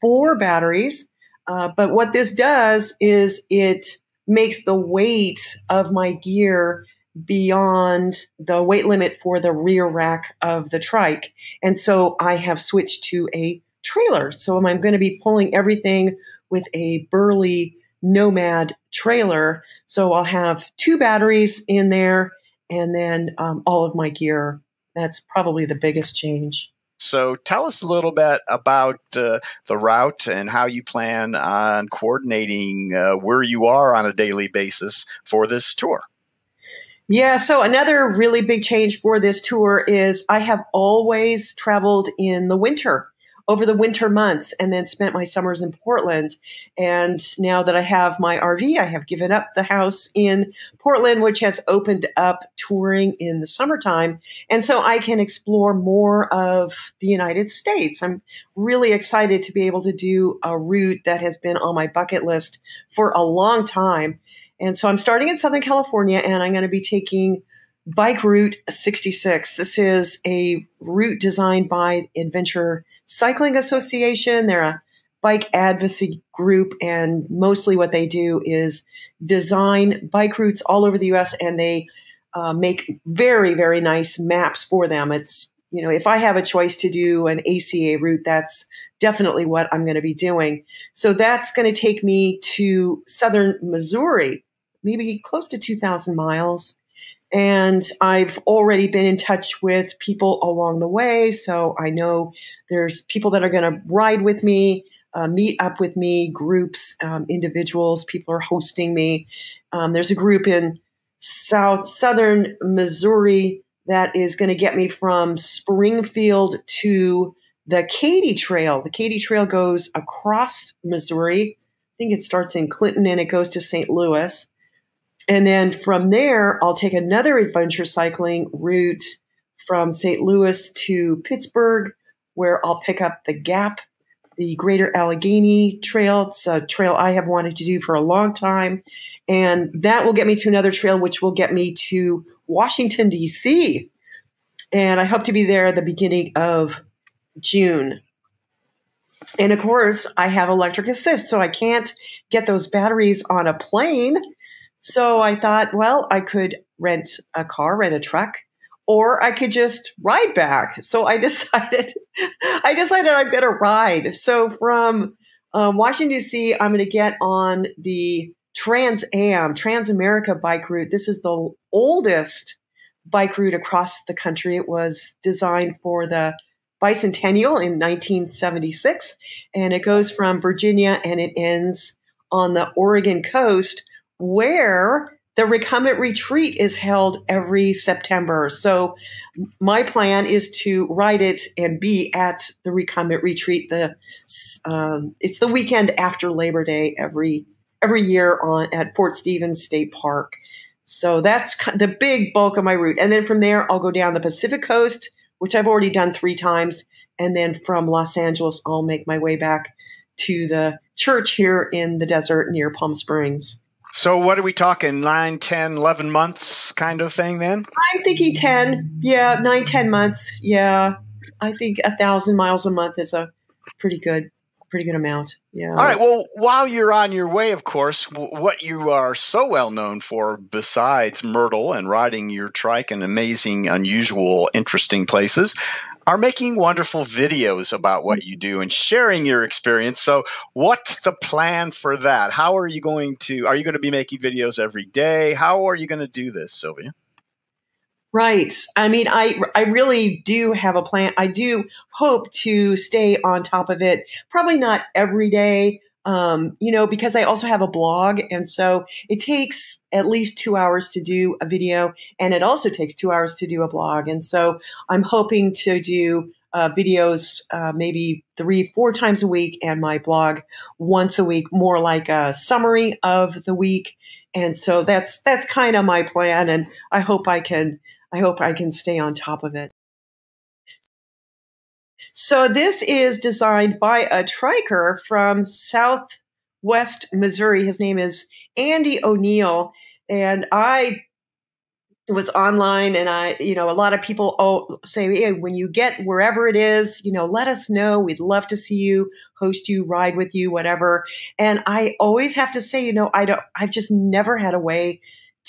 Speaker 7: four batteries. Uh, but what this does is it makes the weight of my gear beyond the weight limit for the rear rack of the trike. And so I have switched to a trailer. So I'm going to be pulling everything with a Burley Nomad trailer. So I'll have two batteries in there and then um, all of my gear. That's probably the biggest change.
Speaker 5: So tell us a little bit about uh, the route and how you plan on coordinating uh, where you are on a daily basis for this tour.
Speaker 7: Yeah, so another really big change for this tour is I have always traveled in the winter over the winter months and then spent my summers in Portland. And now that I have my RV, I have given up the house in Portland, which has opened up touring in the summertime. And so I can explore more of the United States. I'm really excited to be able to do a route that has been on my bucket list for a long time. And so I'm starting in Southern California and I'm going to be taking Bike Route 66. This is a route designed by Adventure Cycling Association. They're a bike advocacy group, and mostly what they do is design bike routes all over the US and they uh, make very, very nice maps for them. It's, you know, if I have a choice to do an ACA route, that's definitely what I'm going to be doing. So that's going to take me to southern Missouri, maybe close to 2,000 miles. And I've already been in touch with people along the way. So I know there's people that are going to ride with me, uh, meet up with me, groups, um, individuals, people are hosting me. Um, there's a group in South Southern Missouri that is going to get me from Springfield to the Katy Trail. The Katy Trail goes across Missouri. I think it starts in Clinton and it goes to St. Louis. And then from there, I'll take another adventure cycling route from St. Louis to Pittsburgh, where I'll pick up the Gap, the Greater Allegheny Trail. It's a trail I have wanted to do for a long time. And that will get me to another trail, which will get me to Washington, D.C. And I hope to be there at the beginning of June. And of course, I have electric assist, so I can't get those batteries on a plane. So I thought, well, I could rent a car, rent a truck, or I could just ride back. So I decided, I decided I'm going to ride. So from um, Washington D.C., I'm going to get on the Trans Am, Trans America bike route. This is the oldest bike route across the country. It was designed for the bicentennial in 1976, and it goes from Virginia and it ends on the Oregon coast where the recumbent retreat is held every September. So my plan is to write it and be at the recumbent retreat. The um, it's the weekend after Labor Day every every year on at Fort Stevens State Park. So that's the big bulk of my route. And then from there, I'll go down the Pacific coast, which I've already done three times. And then from Los Angeles, I'll make my way back to the church here in the desert near Palm Springs.
Speaker 5: So what are we talking? Nine, 10, 11 months kind of thing then?
Speaker 7: I'm thinking 10. Yeah, nine, 10 months. Yeah. I think a thousand miles a month is a pretty good, pretty good amount. Yeah. All
Speaker 5: right. Well, while you're on your way, of course, what you are so well known for, besides Myrtle and riding your trike in amazing, unusual, interesting places, are making wonderful videos about what you do and sharing your experience. So, what's the plan for that? How are you going to are you going to be making videos every day? How are you going to do this, Sylvia?
Speaker 7: Right. I mean, I I really do have a plan. I do hope to stay on top of it. Probably not every day, um, you know, because I also have a blog. And so it takes at least two hours to do a video, and it also takes two hours to do a blog. And so I'm hoping to do uh, videos uh, maybe three, four times a week, and my blog once a week, more like a summary of the week. And so that's that's kind of my plan, and I hope I can I hope I can stay on top of it. So this is designed by a triker from Southwest Missouri. His name is Andy O'Neill, and I was online and I, you know, a lot of people say, hey, when you get wherever it is, you know, let us know. We'd love to see you, host you, ride with you, whatever. And I always have to say, you know, I don't, I've just never had a way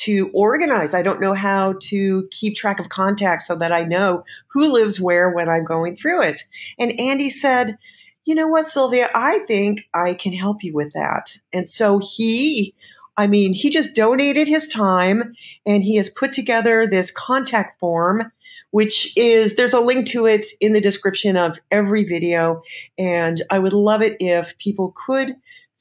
Speaker 7: to organize. I don't know how to keep track of contacts so that I know who lives where when I'm going through it. And Andy said, you know what, Sylvia, I think I can help you with that. And so he, I mean, he just donated his time and he has put together this contact form which is there's a link to it in the description of every video. And I would love it if people could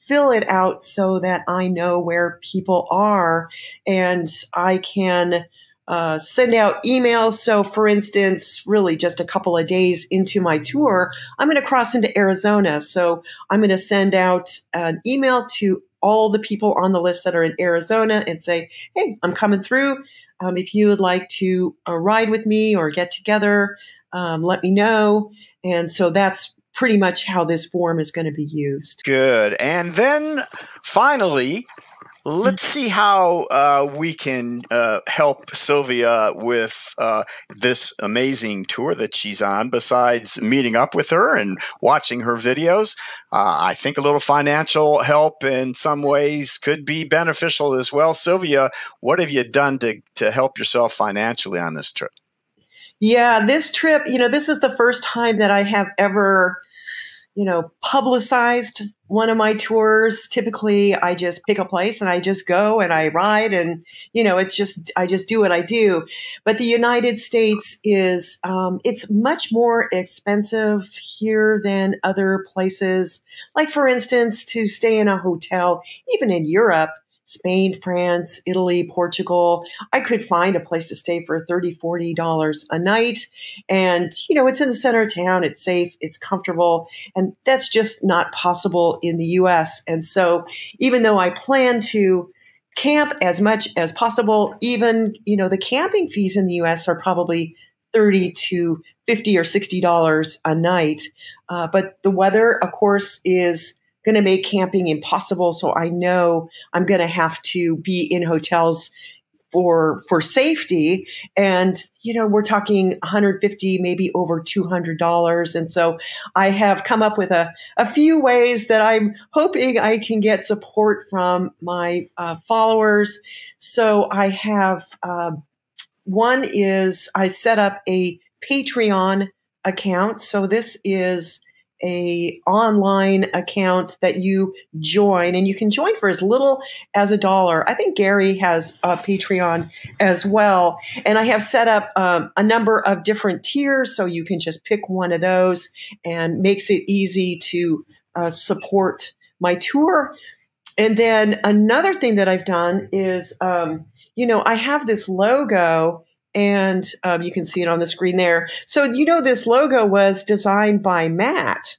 Speaker 7: fill it out so that I know where people are and I can uh, send out emails. So, for instance, really just a couple of days into my tour, I'm going to cross into Arizona. So, I'm going to send out an email to all the people on the list that are in Arizona and say, hey, I'm coming through. Um, if you would like to uh, ride with me or get together, um, let me know. And so that's pretty much how this form is going to be used.
Speaker 1: Good. And then finally, let's see how uh, we can uh, help Sylvia with uh, this amazing tour that she's on. Besides meeting up with her and watching her videos, uh, I think a little financial help in some ways could be beneficial as well. Sylvia, what have you done to to help yourself financially on this trip?
Speaker 7: Yeah, this trip, you know, this is the first time that I have ever you know, publicized one of my tours. Typically, I just pick a place and I just go and I ride, and you know, it's just I just do what I do. But the United States is um, it's much more expensive here than other places. Like for instance, to stay in a hotel, even in Europe, Spain, France, Italy, Portugal. I could find a place to stay for $30, $40 a night. And, you know, it's in the center of town, it's safe, it's comfortable. And that's just not possible in the US. And so even though I plan to camp as much as possible, even, you know, the camping fees in the US are probably 30 to 50 or 60 dollars a night. Uh, but the weather, of course, is going to make camping impossible. So I know I'm going to have to be in hotels for for safety. And you know we're talking 150 maybe over 200 dollars. And so i have come up with a, a few ways that i'm hoping i can get support from my uh, followers. So i have um, one is i set up a patreon account. So this is a online account that you join and you can join for as little as a dollar. I think gary has a patreon as well. And i have set up um, a number of different tiers so you can just pick one of those and makes it easy to uh, support my tour. And then another thing that i've done is um, you know i have this logo and um, you can see it on the screen there. So, you know, this logo was designed by Matt,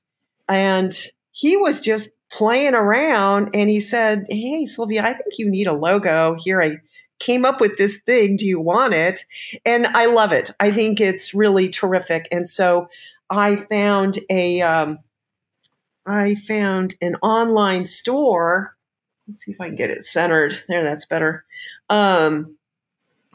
Speaker 7: and he was just playing around and he said, Hey, Sylvia, I think you need a logo. Here, I came up with this thing. Do you want it? And I love it. I think it's really terrific. And so I found a, um, I found an online store. Let's see if I can get it centered. There, that's better. Um,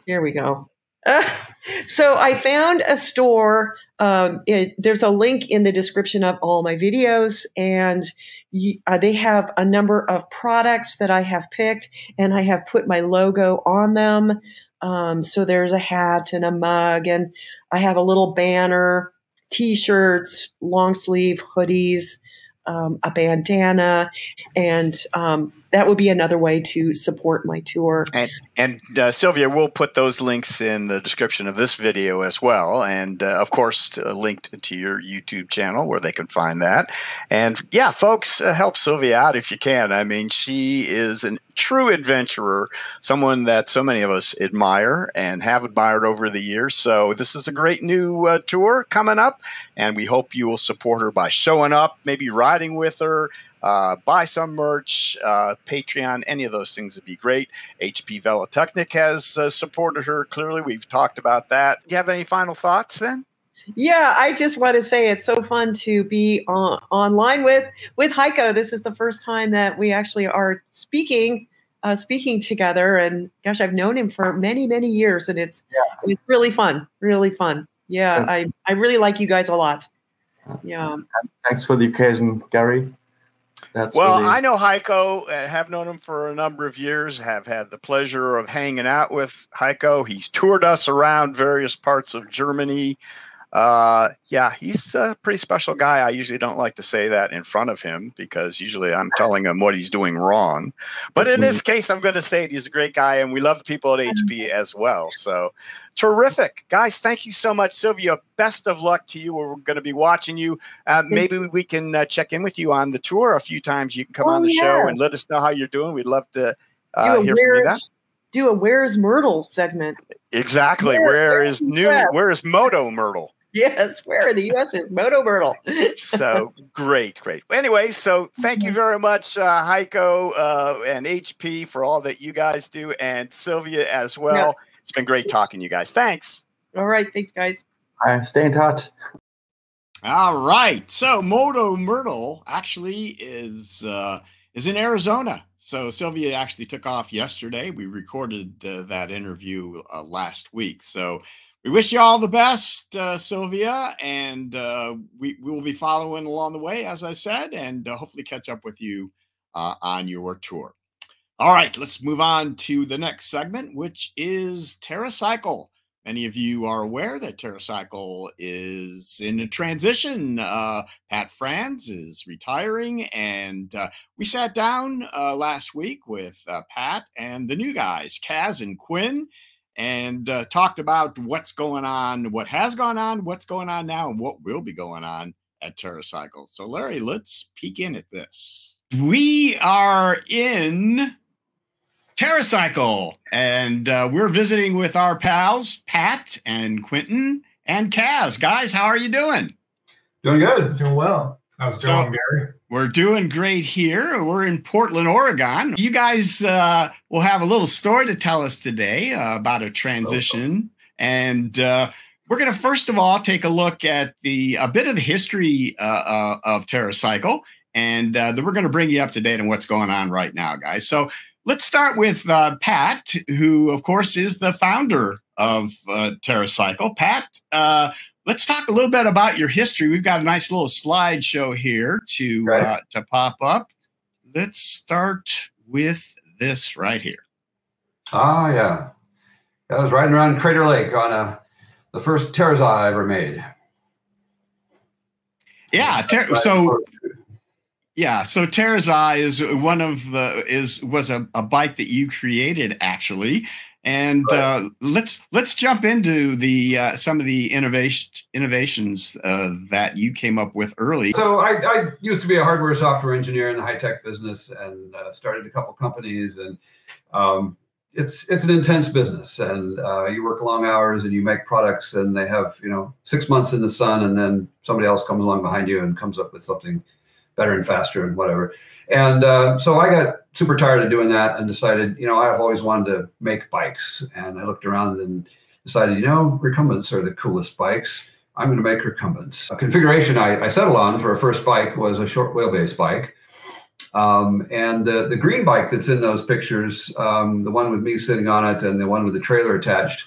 Speaker 7: here we go. so I found a store. Um, it, there's a link in the description of all my videos, and you, uh, they have a number of products that I have picked, and I have put my logo on them. Um, so there's a hat and a mug, and I have a little banner, t-shirts, long sleeve hoodies, um, a bandana, and um, that would be another way to support my tour.
Speaker 1: And, and uh, Sylvia, we'll put those links in the description of this video as well, and uh, of course, uh, linked to your YouTube channel where they can find that. And yeah, folks, uh, help Sylvia out if you can. I mean, she is a true adventurer, someone that so many of us admire and have admired over the years. So this is a great new uh, tour coming up, and we hope you will support her by showing up, maybe riding with her uh, buy some merch, uh, Patreon, any of those things would be great. HP Velotechnik has uh, supported her. Clearly, we've talked about that. Do you have any final thoughts then?
Speaker 7: Yeah, I just want to say it's so fun to be on, online with with Heiko. This is the first time that we actually are speaking uh, speaking together, and gosh, I've known him for many many years, and it's yeah. it's really fun, really fun. Yeah, I I really like you guys a lot. Yeah.
Speaker 6: Thanks for the occasion, Gary. That's
Speaker 5: well, I know Heiko, uh, have known him for a number of years, have had the pleasure of hanging out with Heiko. He's toured us around various parts of Germany. Uh, yeah, he's a pretty special guy. I usually don't like to say that in front of him because usually I'm telling him what he's doing wrong. But in this case, I'm going to say it. he's a great guy, and we love the people at HP as well. So terrific, guys! Thank you so much, Sylvia. Best of luck to you. We're going to be watching you. Uh, maybe we can uh, check in with you on the tour a few times. You can come
Speaker 7: Oh,
Speaker 5: on the show and let us know how you're doing. We'd love to
Speaker 7: do
Speaker 5: uh,
Speaker 7: a
Speaker 5: hear from you then.
Speaker 7: where's do a where's Myrtle segment.
Speaker 5: Exactly.
Speaker 7: Where
Speaker 5: where is new? Where is Moto Myrtle?
Speaker 7: Yes, where in the U.S. is Moto Myrtle?
Speaker 5: so great, great. Anyway, so thank you very much, uh, Heiko uh, and HP for all that you guys do, and Sylvia as well. It's been great talking to you guys. Thanks.
Speaker 7: All right, thanks, guys.
Speaker 6: I stay in touch.
Speaker 1: All right. So Moto Myrtle actually is uh, is in Arizona. So Sylvia actually took off yesterday. We recorded uh, that interview uh, last week. So we wish you all the best, uh, Sylvia, and uh, we we will be following along the way, as I said, and uh, hopefully catch up with you uh, on your tour. All right, let's move on to the next segment, which is TerraCycle. Many of you are aware that TerraCycle is in a transition. Uh, Pat Franz is retiring, and uh, we sat down last week with Pat and the new guys, Kaz and Quinn, and uh, talked about what's going on, what has gone on, what's going on now, and what will be going on at TerraCycle. So, Larry, let's peek in at this. We are in TerraCycle, and uh, we're visiting with our pals Pat and Quentin and Kaz. Guys, how are you doing?
Speaker 8: Doing good. Doing well. How's it
Speaker 1: So-
Speaker 8: going, Gary?
Speaker 1: We're doing great here. We're in Portland, Oregon. You guys uh, will have a little story to tell us today uh, about a transition, and uh, we're going to first of all take a look at the a bit of the history uh, uh, of TerraCycle, and uh, then we're going to bring you up to date on what's going on right now, guys. So let's start with uh, Pat, who of course is the founder of uh, TerraCycle. Pat, uh, let's talk a little bit about your history. We've got a nice little slideshow here to
Speaker 8: Right.
Speaker 1: uh, to pop up. Let's start with this right here.
Speaker 8: Ah, yeah. I was riding around Crater Lake on a the first Terza I ever made.
Speaker 1: Yeah, ter- so yeah, so Terrazai is one of the is was a, a bike that you created actually, and uh, let's let's jump into the uh, some of the innovation innovations uh, that you came up with early.
Speaker 8: So I, I used to be a hardware software engineer in the high tech business and uh, started a couple companies and um, it's it's an intense business and uh, you work long hours and you make products and they have you know six months in the sun and then somebody else comes along behind you and comes up with something better and faster and whatever. And uh, so I got super tired of doing that and decided, you know, I've always wanted to make bikes. And I looked around and decided, you know, recumbents are the coolest bikes. I'm going to make recumbents. A configuration I, I settled on for a first bike was a short wheelbase bike. Um, and the, the green bike that's in those pictures, um, the one with me sitting on it and the one with the trailer attached,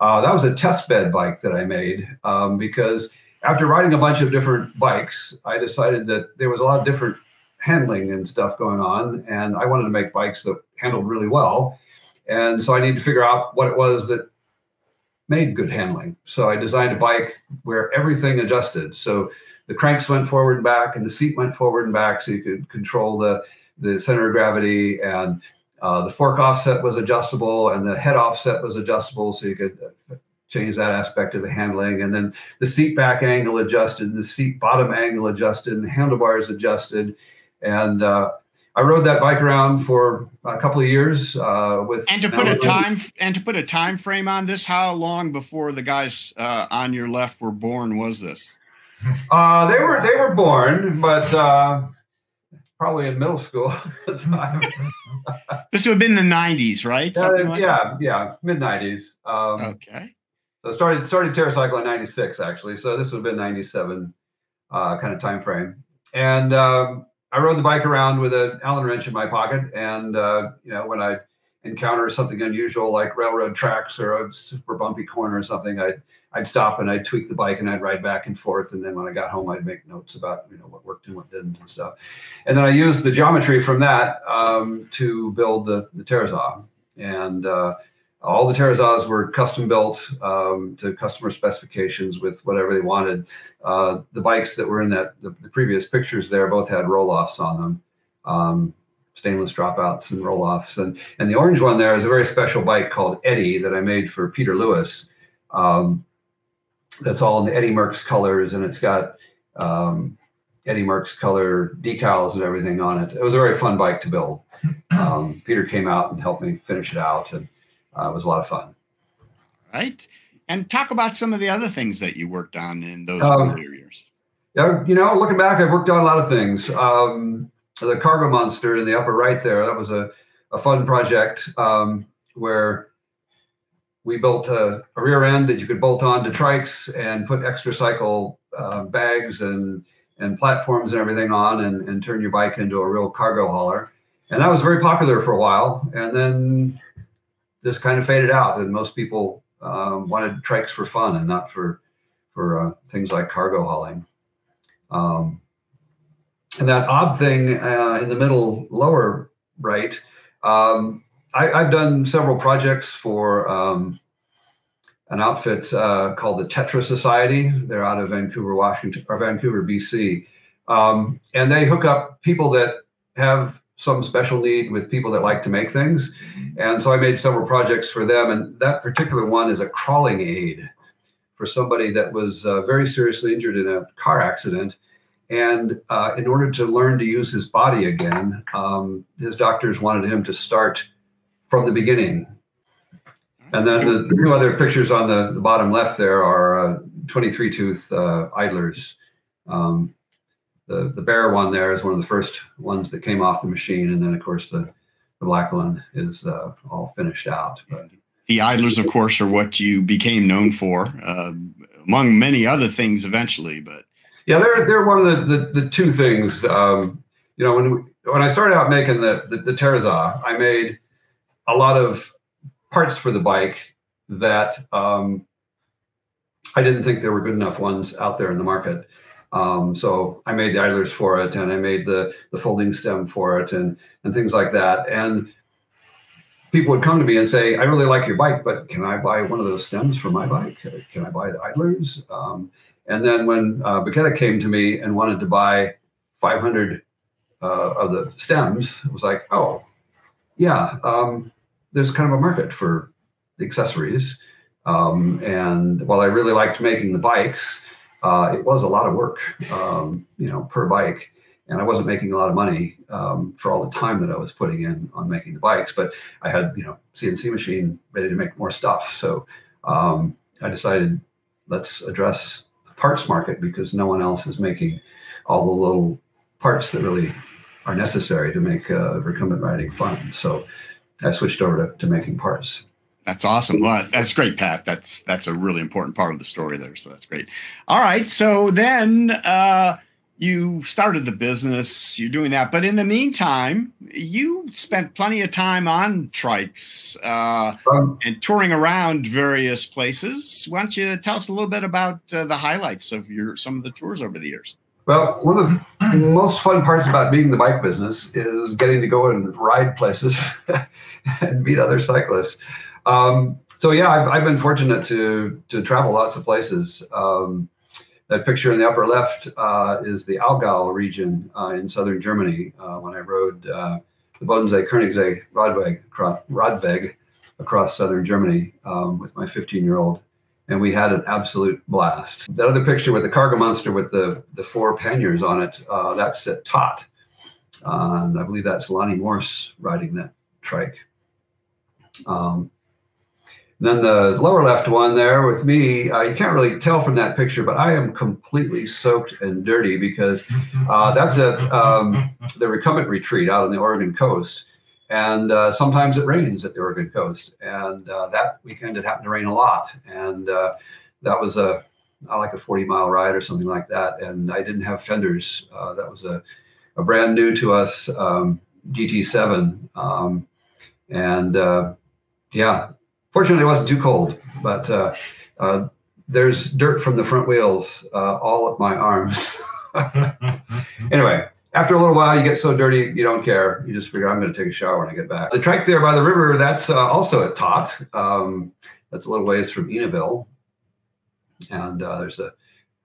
Speaker 8: uh, that was a test bed bike that I made um, because after riding a bunch of different bikes, I decided that there was a lot of different handling and stuff going on, and I wanted to make bikes that handled really well. And so I needed to figure out what it was that made good handling. So I designed a bike where everything adjusted. So the cranks went forward and back, and the seat went forward and back, so you could control the the center of gravity, and uh, the fork offset was adjustable, and the head offset was adjustable, so you could uh, change that aspect of the handling. And then the seat back angle adjusted, and the seat bottom angle adjusted, and the handlebars adjusted. And uh, I rode that bike around for a couple of years uh, with.
Speaker 1: And to put a time and to put a time frame on this, how long before the guys uh, on your left were born was this?
Speaker 8: Uh, they were they were born, but uh, probably in middle school at the time.
Speaker 1: This would have been the '90s, right?
Speaker 8: Uh,
Speaker 1: like
Speaker 8: yeah, yeah, mid nineties. Um,
Speaker 1: Okay.
Speaker 8: So started started TerraCycle in '96 actually. So this would have been '97 uh, kind of time frame. And um, I rode the bike around with an Allen wrench in my pocket, and uh, you know when I encounter something unusual like railroad tracks or a super bumpy corner or something, I'd I'd stop and I'd tweak the bike and I'd ride back and forth. And then when I got home, I'd make notes about you know what worked and what didn't and stuff. And then I used the geometry from that um, to build the the Terrazah. And uh, all the Terrazahs were custom built um, to customer specifications with whatever they wanted. Uh, the bikes that were in that the, the, previous pictures there both had Rohloffs on them. Um, stainless dropouts and Rohloffs and and the orange one there is a very special bike called Eddie that I made for Peter Lewis um, that's all in the Eddie Merckx colors, and it's got um, Eddie Merckx color decals and everything on it. It was a very fun bike to build. Um, Peter came out and helped me finish it out, and uh, it was a lot of fun.
Speaker 1: Right, and talk about some of the other things that you worked on in those um, earlier years.
Speaker 8: Yeah, you know, looking back, I've worked on a lot of things. Um, the Cargo Monster in the upper right there, that was a, a fun project um, where we built a, a, rear end that you could bolt on to trikes and put Xtracycle uh, bags and and platforms and everything on and, and turn your bike into a real cargo hauler. And that was very popular for a while. And then this kind of faded out and most people um, wanted trikes for fun and not for for uh, things like cargo hauling. Um, and that odd thing uh, in the middle lower right, um, I, have done several projects for um, an outfit uh, called the Tetra Society. They're out of Vancouver, Washington, or Vancouver, BC, um, and they hook up people that have some special need with people that like to make things. And so I made several projects for them, and that particular one is a crawling aid for somebody that was uh, very seriously injured in a car accident. And uh, in order to learn to use his body again, um, his doctors wanted him to start from the beginning. And then the, two other pictures on the, the bottom left there are uh, 23 tooth uh, idlers. Um, the, the bare one there is one of the first ones that came off the machine. And then, of course, the, the black one is uh, all finished out. But,
Speaker 1: the idlers, of course, are what you became known for, uh, among many other things eventually. But
Speaker 8: yeah, they're, they're one of the, the, the two things. Um, you know, when, when I started out making the, the, the Terrazah, I made a lot of parts for the bike that um, I didn't think there were good enough ones out there in the market. Um, so I made the idlers for it, and I made the the folding stem for it, and and things like that. And people would come to me and say, "I really like your bike, but can I buy one of those stems for my bike? Can I buy the idlers?" Um, and then when uh, came to me and wanted to buy 500 uh, of the stems, it was like, "Oh, yeah, um, there's kind of a market for the accessories. Um, and while I really liked making the bikes, uh, it was a lot of work, um, you know, per bike. And I wasn't making a lot of money um, for all the time that I was putting in on making the bikes. But I had, you know, CNC machine ready to make more stuff. So um, I decided let's address the parts market because no one else is making all the little parts that really are necessary to make uh, recumbent riding fun. So I switched over to, to making parts.
Speaker 1: That's awesome. Well, that's great, Pat. That's that's a really important part of the story there. So that's great. All right. So then uh, you started the business. You're doing that, but in the meantime, you spent plenty of time on trikes uh, um, and touring around various places. Why don't you tell us a little bit about uh, the highlights of your some of the tours over the years?
Speaker 8: Well, one of the most fun parts about being in the bike business is getting to go and ride places and meet other cyclists. Um, so yeah, I've, I've, been fortunate to to travel lots of places. Um, that picture in the upper left uh, is the Allgäu region uh, in southern Germany uh, when I rode uh, the Bodensee Koenigsee Radweg, Radweg across southern Germany um, with my 15 year old and we had an absolute blast. That other picture with the cargo monster with the, the four panniers on it, uh, that's at Tot. Uh, and I believe that's Lonnie Morse riding that trike. Um, then the lower left one there with me, uh, you can't really tell from that picture, but I am completely soaked and dirty because uh, that's at um, the recumbent retreat out on the Oregon coast. And uh, sometimes it rains at the Oregon coast. And uh, that weekend it happened to rain a lot. And uh, that was a like a 40 mile ride or something like that. And I didn't have fenders. that was a, a brand new to us um, GT7. Um, And uh, yeah, fortunately, it wasn't too cold, but uh, uh, there's dirt from the front wheels uh, all up my arms. anyway, after a little while, you get so dirty, you don't care. You just figure, I'm going to take a shower when I get back. The trike there by the river, that's uh, also at Tot. Um, that's a little ways from Enaville. And uh, there's a,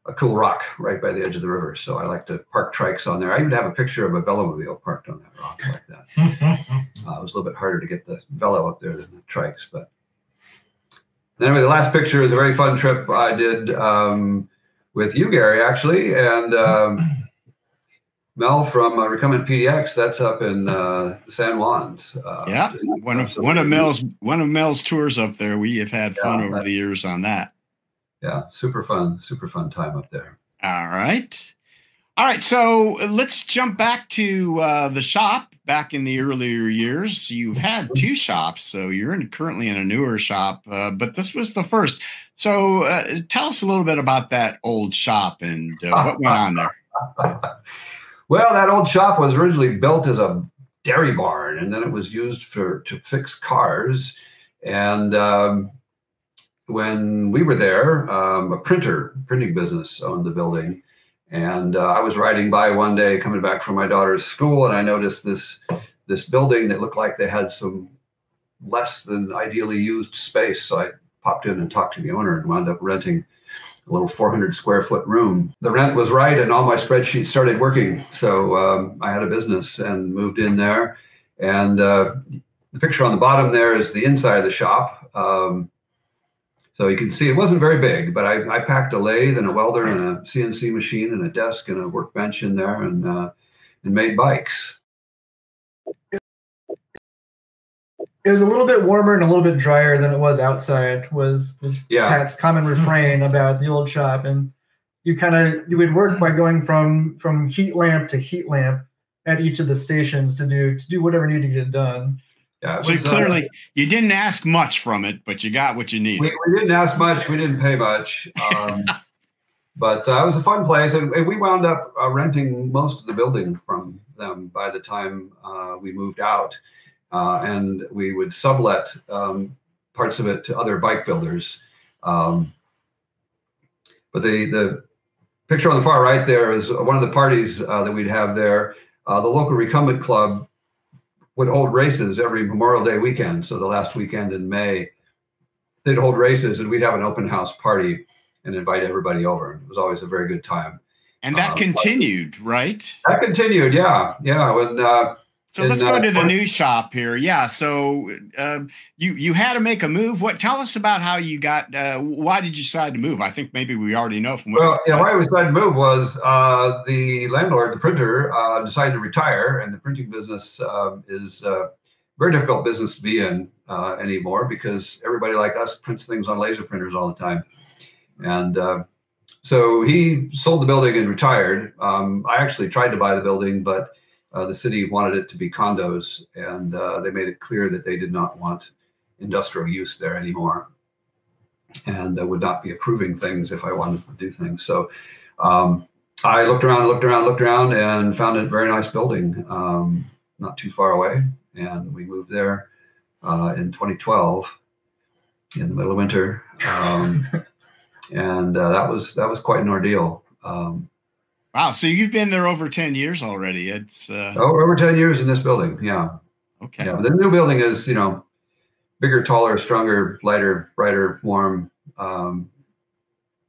Speaker 8: a cool rock right by the edge of the river. So I like to park trikes on there. I even have a picture of a velomobile parked on that rock like that. uh, it was a little bit harder to get the velo up there than the trikes. But anyway, the last picture is a very fun trip I did um, with you, Gary, actually. And um, Mel from uh, Recumbent PDX. That's up in uh, San Juan's.
Speaker 1: Uh, yeah, one of one of Mel's one of Mel's tours up there. We have had fun over the years on that.
Speaker 8: Yeah, super fun, super fun time up there.
Speaker 1: All right, all right. So let's jump back to uh, the shop. Back in the earlier years, you've had two shops, so you're in, currently in a newer shop, uh, but this was the first. So uh, tell us a little bit about that old shop and what went on there.
Speaker 8: Well, that old shop was originally built as a dairy barn, and then it was used for to fix cars. And um, when we were there, um, a printer, printing business owned the building. And uh, I was riding by one day, coming back from my daughter's school, and I noticed this this building that looked like they had some less than ideally used space. So I popped in and talked to the owner and wound up renting a little 400 square foot room. The rent was right, and all my spreadsheets started working. So um, I had a business and moved in there. And uh, the picture on the bottom there is the inside of the shop. Um, so you can see it wasn't very big, but I, I, packed a lathe and a welder and a CNC machine and a desk and a workbench in there and uh, and made bikes.
Speaker 9: it was a little bit warmer and a little bit drier than it was outside was was yeah. Pat's common refrain about the old shop and you kind of you would work by going from from heat lamp to heat lamp at each of the stations to do to do whatever needed to get done.
Speaker 1: Yeah, so was, clearly uh, you didn't ask much from it, but you got what you needed.
Speaker 8: We, we didn't ask much. We didn't pay much. Um, but uh, it was a fun place, and, and we wound up uh, renting most of the building from them by the time uh, we moved out uh, and we would sublet um, parts of it to other bike builders. Um, but the the picture on the far right there is one of the parties uh, that we'd have there. Uh, the local recumbent club would hold races every Memorial Day weekend. So the last weekend in May, they'd hold races, and we'd have an open house party and invite everybody over. It was always a very good time.
Speaker 1: And that um, continued, right?
Speaker 8: That continued, yeah, yeah. When uh,
Speaker 1: so let's go to the new shop here. Yeah. So uh, you you had to make a move. What? Tell us about how you got. Uh, why did you decide to move? I think maybe we already know from.
Speaker 8: Well, yeah. Why we decided to move was uh, the landlord, the printer, uh, decided to retire, and the printing business um, is a uh, very difficult business to be in uh, anymore because everybody like us prints things on laser printers all the time, and. so he sold the building and retired. Um, I actually tried to buy the building, but uh, the city wanted it to be condos, and uh, they made it clear that they did not want industrial use there anymore, and would not be approving things if I wanted to do things. So um, I looked around, looked around, looked around, and found a very nice building, um, not too far away, and we moved there uh, in 2012 in the middle of winter, um, and uh, that was that was quite an ordeal. Um,
Speaker 1: Wow. So you've been there over 10 years already. It's uh...
Speaker 8: oh, over 10 years in this building. Yeah.
Speaker 1: Okay.
Speaker 8: Yeah. The new building is, you know, bigger, taller, stronger, lighter, brighter, warm, um,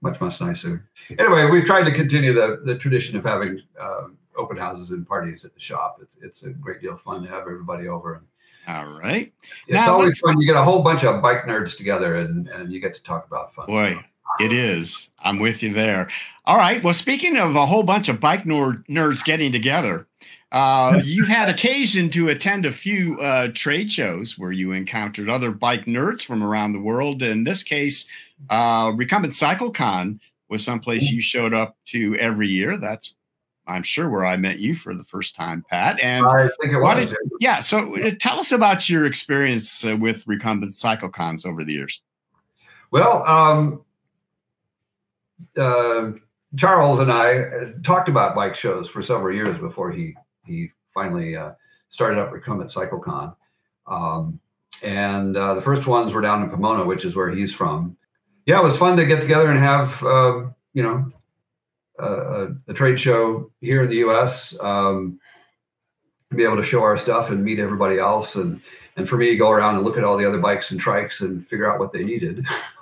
Speaker 8: much, much nicer. Anyway, we've tried to continue the, the tradition of having uh, open houses and parties at the shop. It's, it's a great deal of fun to have everybody over.
Speaker 1: All right.
Speaker 8: It's now, always fun. You get a whole bunch of bike nerds together and, and you get to talk about fun.
Speaker 1: Boy. It is. I'm with you there. All right. Well, speaking of a whole bunch of bike nerd, nerds getting together, uh, you had occasion to attend a few uh, trade shows where you encountered other bike nerds from around the world. In this case, uh, Recumbent CycleCon was someplace you showed up to every year. That's, I'm sure, where I met you for the first time, Pat. And
Speaker 8: I think it was. Did,
Speaker 1: yeah. So uh, tell us about your experience uh, with Recumbent CycleCons over the years.
Speaker 8: Well, um, uh, Charles and I uh, talked about bike shows for several years before he he finally uh, started up Recumbent CycleCon. Um, and uh, the first ones were down in Pomona, which is where he's from. Yeah, it was fun to get together and have um, you know a, a, trade show here in the U.S. Um, be able to show our stuff and meet everybody else, and and for me, go around and look at all the other bikes and trikes and figure out what they needed.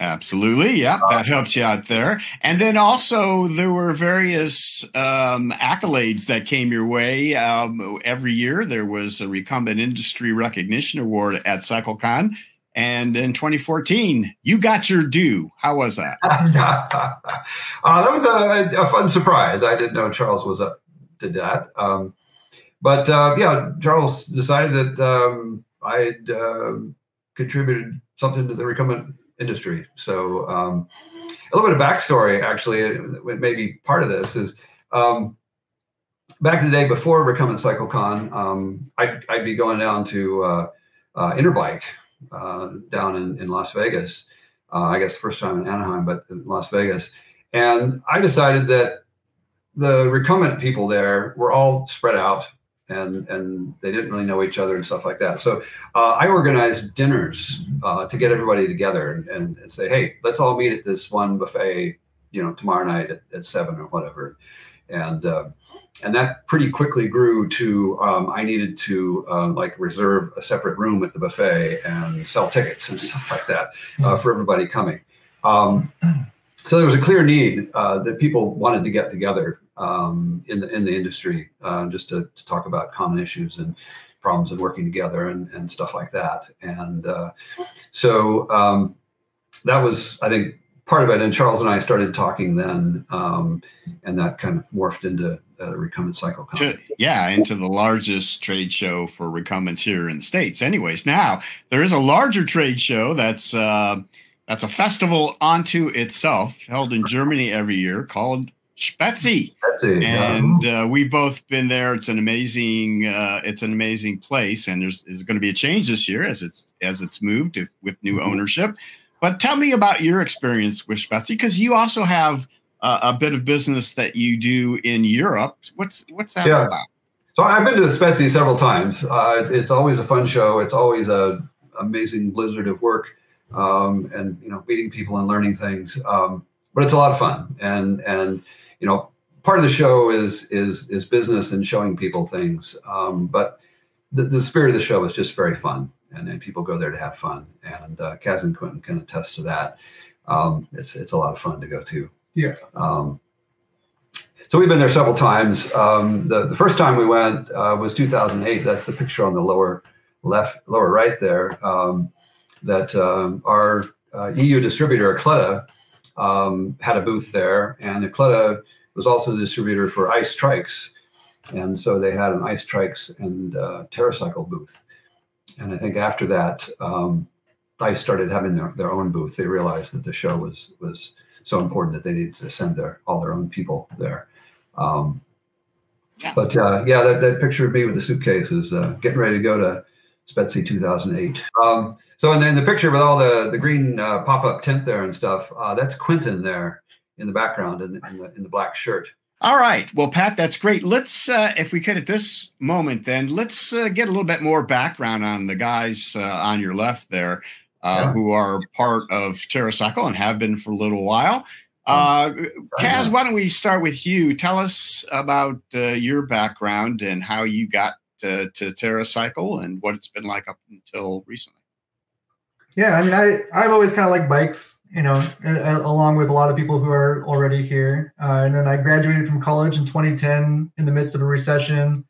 Speaker 1: Absolutely. Yeah, That helped you out there. And then also, there were various um, accolades that came your way. Um, every year, there was a Recumbent Industry Recognition Award at CycleCon. And in 2014, you got your due. How was that? uh,
Speaker 8: that was a, a, fun surprise. I didn't know Charles was up to that. Um, but uh, yeah, Charles decided that um, I'd uh, contributed something to the recumbent industry. So um, a little bit of backstory, actually, maybe part of this is um, back in the day before Recumbent CycleCon, um, I'd, I'd, be going down to uh, uh, Interbike uh, down in, in Las Vegas. Uh, I guess first time in Anaheim, but in Las Vegas. And I decided that the recumbent people there were all spread out and and they didn't really know each other and stuff like that. So uh, I organized dinners uh, to get everybody together and, and, say, hey, let's all meet at this one buffet, you know, tomorrow night at, at seven or whatever. And uh, and that pretty quickly grew to um, I needed to um, like reserve a separate room at the buffet and sell tickets and stuff like that uh, for everybody coming. Um, so there was a clear need uh, that people wanted to get together um, in the in the industry uh, just to, to, talk about common issues and problems and working together and, and stuff like that. And uh, so um, that was, I think, part of it. And Charles and I started talking then, um, and that kind of morphed into uh, recumbent cycle.
Speaker 1: To, yeah, into the largest trade show for recumbents here in the states. Anyways, now there is a larger trade show that's. Uh, that's a festival unto itself, held in Germany every year, called Spezi. and uh, we've both been there. It's an amazing, uh, it's an amazing place, and there's, there's going to be a change this year as it's as it's moved to, with new mm-hmm. ownership. But tell me about your experience with Spezi, because you also have uh, a bit of business that you do in Europe. What's what's that yeah. about?
Speaker 8: So I've been to Spezi several times. Uh, it's always a fun show. It's always a amazing blizzard of work, um, and you know, meeting people and learning things. Um, but it's a lot of fun, and and you know, part of the show is is is business and showing people things. Um, but the, the spirit of the show is just very fun, and, and people go there to have fun. And uh, Kaz and Quentin can attest to that. Um, it's it's a lot of fun to go to.
Speaker 9: Yeah. Um,
Speaker 8: so we've been there several times. Um, the the first time we went uh, was 2008. That's the picture on the lower left, lower right there. Um, that um, our uh, EU distributor Acleta um, had a booth there, and Acleta was also the distributor for Ice Trikes, and so they had an Ice Trikes and uh, TerraCycle booth. And I think after that, um, Ice started having their, their own booth. They realized that the show was was so important that they needed to send their all their own people there. Um, yeah. But uh, yeah, that, that picture of me with the suitcase is uh, getting ready to go to Spezi 2008. Um, so in the, in the, picture with all the the green uh, pop up tent there and stuff, uh, that's Quentin there in the background in, in, the in the black shirt.
Speaker 1: All right. Well, Pat, that's great. Let's, uh, if we could, at this moment, then let's uh, get a little bit more background on the guys uh, on your left there, uh, yeah. who are part of TerraCycle and have been for a little while. Uh, Kaz, why don't we start with you? Tell us about uh, your background and how you got to, to TerraCycle and what it's been like up until recently.
Speaker 9: Yeah, I mean, I I've always kind of liked bikes, you know, along with a lot of people who are already here. Uh, and then I graduated from college in 2010 in the midst of a recession,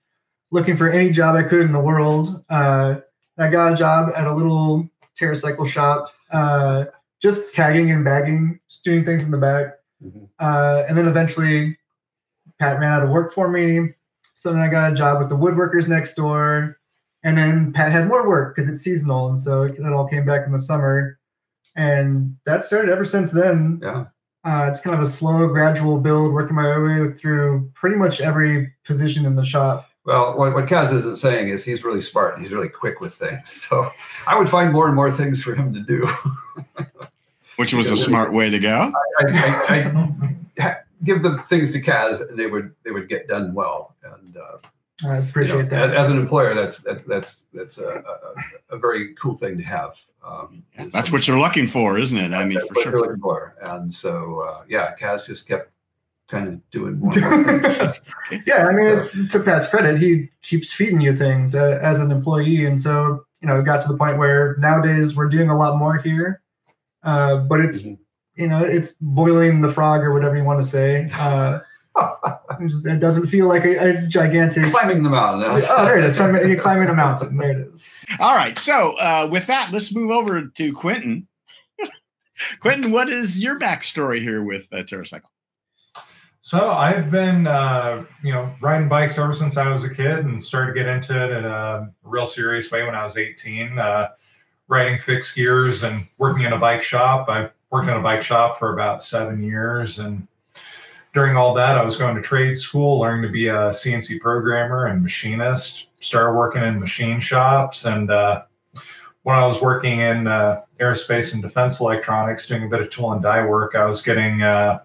Speaker 9: looking for any job I could in the world. Uh, I got a job at a little TerraCycle shop, uh, just tagging and bagging, just doing things in the back. Mm-hmm. Uh, and then eventually, Pat ran out of work for me. So then I got a job with the woodworkers next door. And then Pat had more work because it's seasonal. And so it, it, all came back in the summer. And that started ever since then.
Speaker 8: Yeah.
Speaker 9: Uh, it's kind of a slow, gradual build, working my way through pretty much every position in the shop.
Speaker 8: Well, what, what Kaz isn't saying is he's really smart. and He's really quick with things. So I would find more and more things for him to do.
Speaker 1: Which was a smart way to go.
Speaker 8: I, I, I, give them things to Kaz, and they would they would get done well. And uh,
Speaker 9: I appreciate you know, that.
Speaker 8: As, as, an employer, that's that, that's that's a, a, a, very cool thing to have.
Speaker 1: Um, yeah, that's what you're looking for, isn't it? I mean, for sure. Looking
Speaker 8: for. And so, uh, yeah, Kaz just kept kind of doing more.
Speaker 9: yeah, I mean, it's to Pat's credit, he keeps feeding you things uh, as an employee, and so you know, it got to the point where nowadays we're doing a lot more here, uh, but it's mm-hmm. You know, it's boiling the frog or whatever you want to say. Uh, it doesn't feel like a, a, gigantic
Speaker 8: climbing the mountain.
Speaker 9: oh, there it is. You're climbing a mountain. There it is.
Speaker 1: All right. So uh, with that, let's move over to Quentin. Quentin, what is your backstory here with uh, TerraCycle?
Speaker 10: So I've been, uh, you know, riding bikes ever since I was a kid, and started to get into it in a real serious way when I was 18. Uh, riding fixed gears and working in a bike shop. I worked in a bike shop for about seven years, and during all that, I was going to trade school, learning to be a CNC programmer and machinist. Started working in machine shops, and uh, when I was working in uh, aerospace and defense electronics, doing a bit of tool and die work, I was getting uh,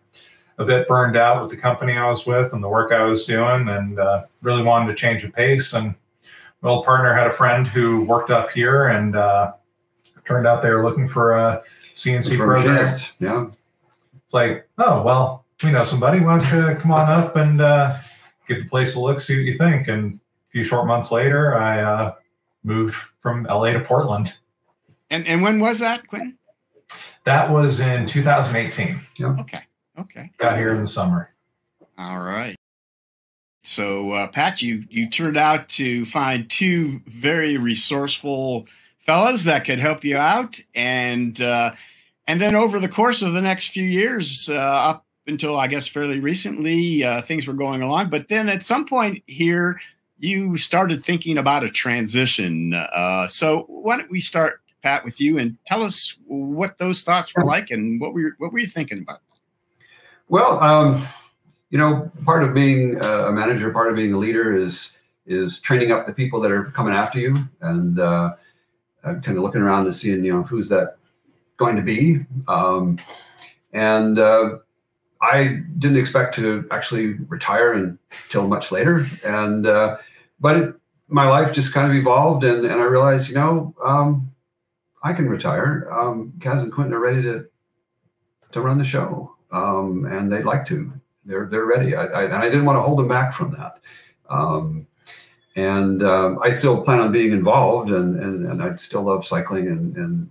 Speaker 10: a bit burned out with the company I was with and the work I was doing, and uh, really wanted to change the pace. And my old partner had a friend who worked up here, and uh, turned out they were looking for a CNC programmer.
Speaker 8: Yeah.
Speaker 10: It's like, oh well, we know somebody. Why don't you come on up and uh, give the place a look, see what you think? And a few short months later, I uh, moved from LA to Portland.
Speaker 1: And and when was that, Quentin?
Speaker 10: That was in 2018.
Speaker 1: Yep. Okay. Okay.
Speaker 10: Got here in the summer.
Speaker 1: All right. So, uh, Pat, you you turned out to find two very resourceful fellas that could help you out, and uh, and then over the course of the next few years, uh, up until I guess fairly recently, uh, things were going along. But then at some point here, you started thinking about a transition. Uh, so why don't we start, Pat, with you and tell us what those thoughts were like and what were you, what were you thinking about?
Speaker 8: Well, um, you know, part of being a manager, part of being a leader is is training up the people that are coming after you and uh, kind of looking around and seeing, you know, who's that going to be. Um, and uh, I didn't expect to actually retire until much later, and uh, but it, my life just kind of evolved, and, and I realized, you know, um, I can retire. Um, Kaz and Quentin are ready to to run the show, um, and they'd like to. They're they're ready, I, I, and I didn't want to hold them back from that. Um, and um, I still plan on being involved, and and, and I still love cycling and and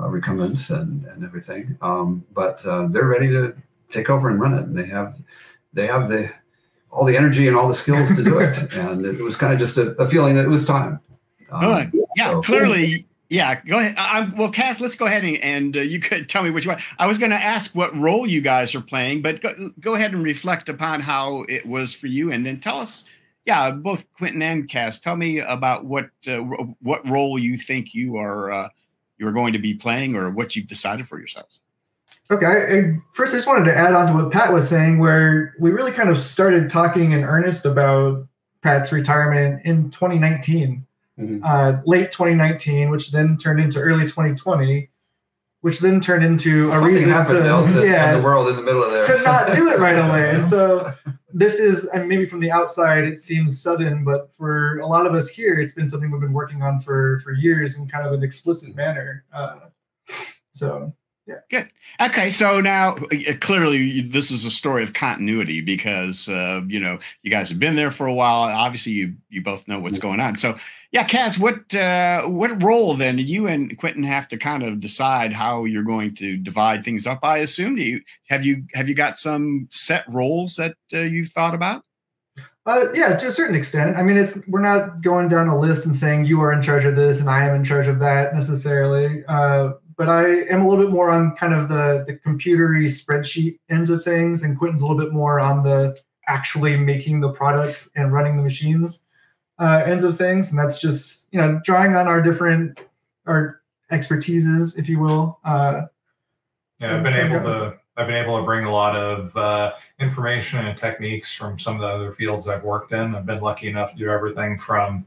Speaker 8: uh, recumbents and and everything. Um, but uh, they're ready to take over and run it. And they have they have the all the energy and all the skills to do it. and it was kind of just a, a feeling that it was time.
Speaker 1: Um, yeah, so. clearly. Yeah, go ahead. I, well, Kaz, let's go ahead and, and uh, you could tell me what you want. I was going to ask what role you guys are playing, but go, go ahead and reflect upon how it was for you, and then tell us. Yeah, both Quentin and Kaz, tell me about what uh, what role you think you are uh, you are going to be playing, or what you've decided for yourselves.
Speaker 9: Okay. I, first, I just wanted to add on to what Pat was saying, where we really kind of started talking in earnest about Pat's retirement in 2019, mm-hmm. uh, late 2019, which then turned into early 2020, which then turned into a Something reason to
Speaker 8: yeah, in the world in the middle of there
Speaker 9: to not do it right away. And so this is, and maybe from the outside it seems sudden, but for a lot of us here, it's been something we've been working on for for years in kind of an explicit manner. Uh, so
Speaker 1: yeah. Good. Okay. So now uh, clearly this is a story of continuity because, uh, you know, you guys have been there for a while. Obviously you, you both know what's going on. So yeah, Kaz, what, uh, what role then do you and Quentin have to kind of decide how you're going to divide things up? I assume do you, have you, have you got some set roles that uh, you've thought about?
Speaker 9: Uh, yeah, to a certain extent. I mean, it's we're not going down a list and saying you are in charge of this and I am in charge of that necessarily. Uh, but I am a little bit more on kind of the the computery spreadsheet ends of things, and Quentin's a little bit more on the actually making the products and running the machines uh, ends of things. And that's just you know drawing on our different our expertises, if you will. Uh,
Speaker 10: yeah, I've been able to. I've been able to bring a lot of uh, information and techniques from some of the other fields I've worked in. I've been lucky enough to do everything from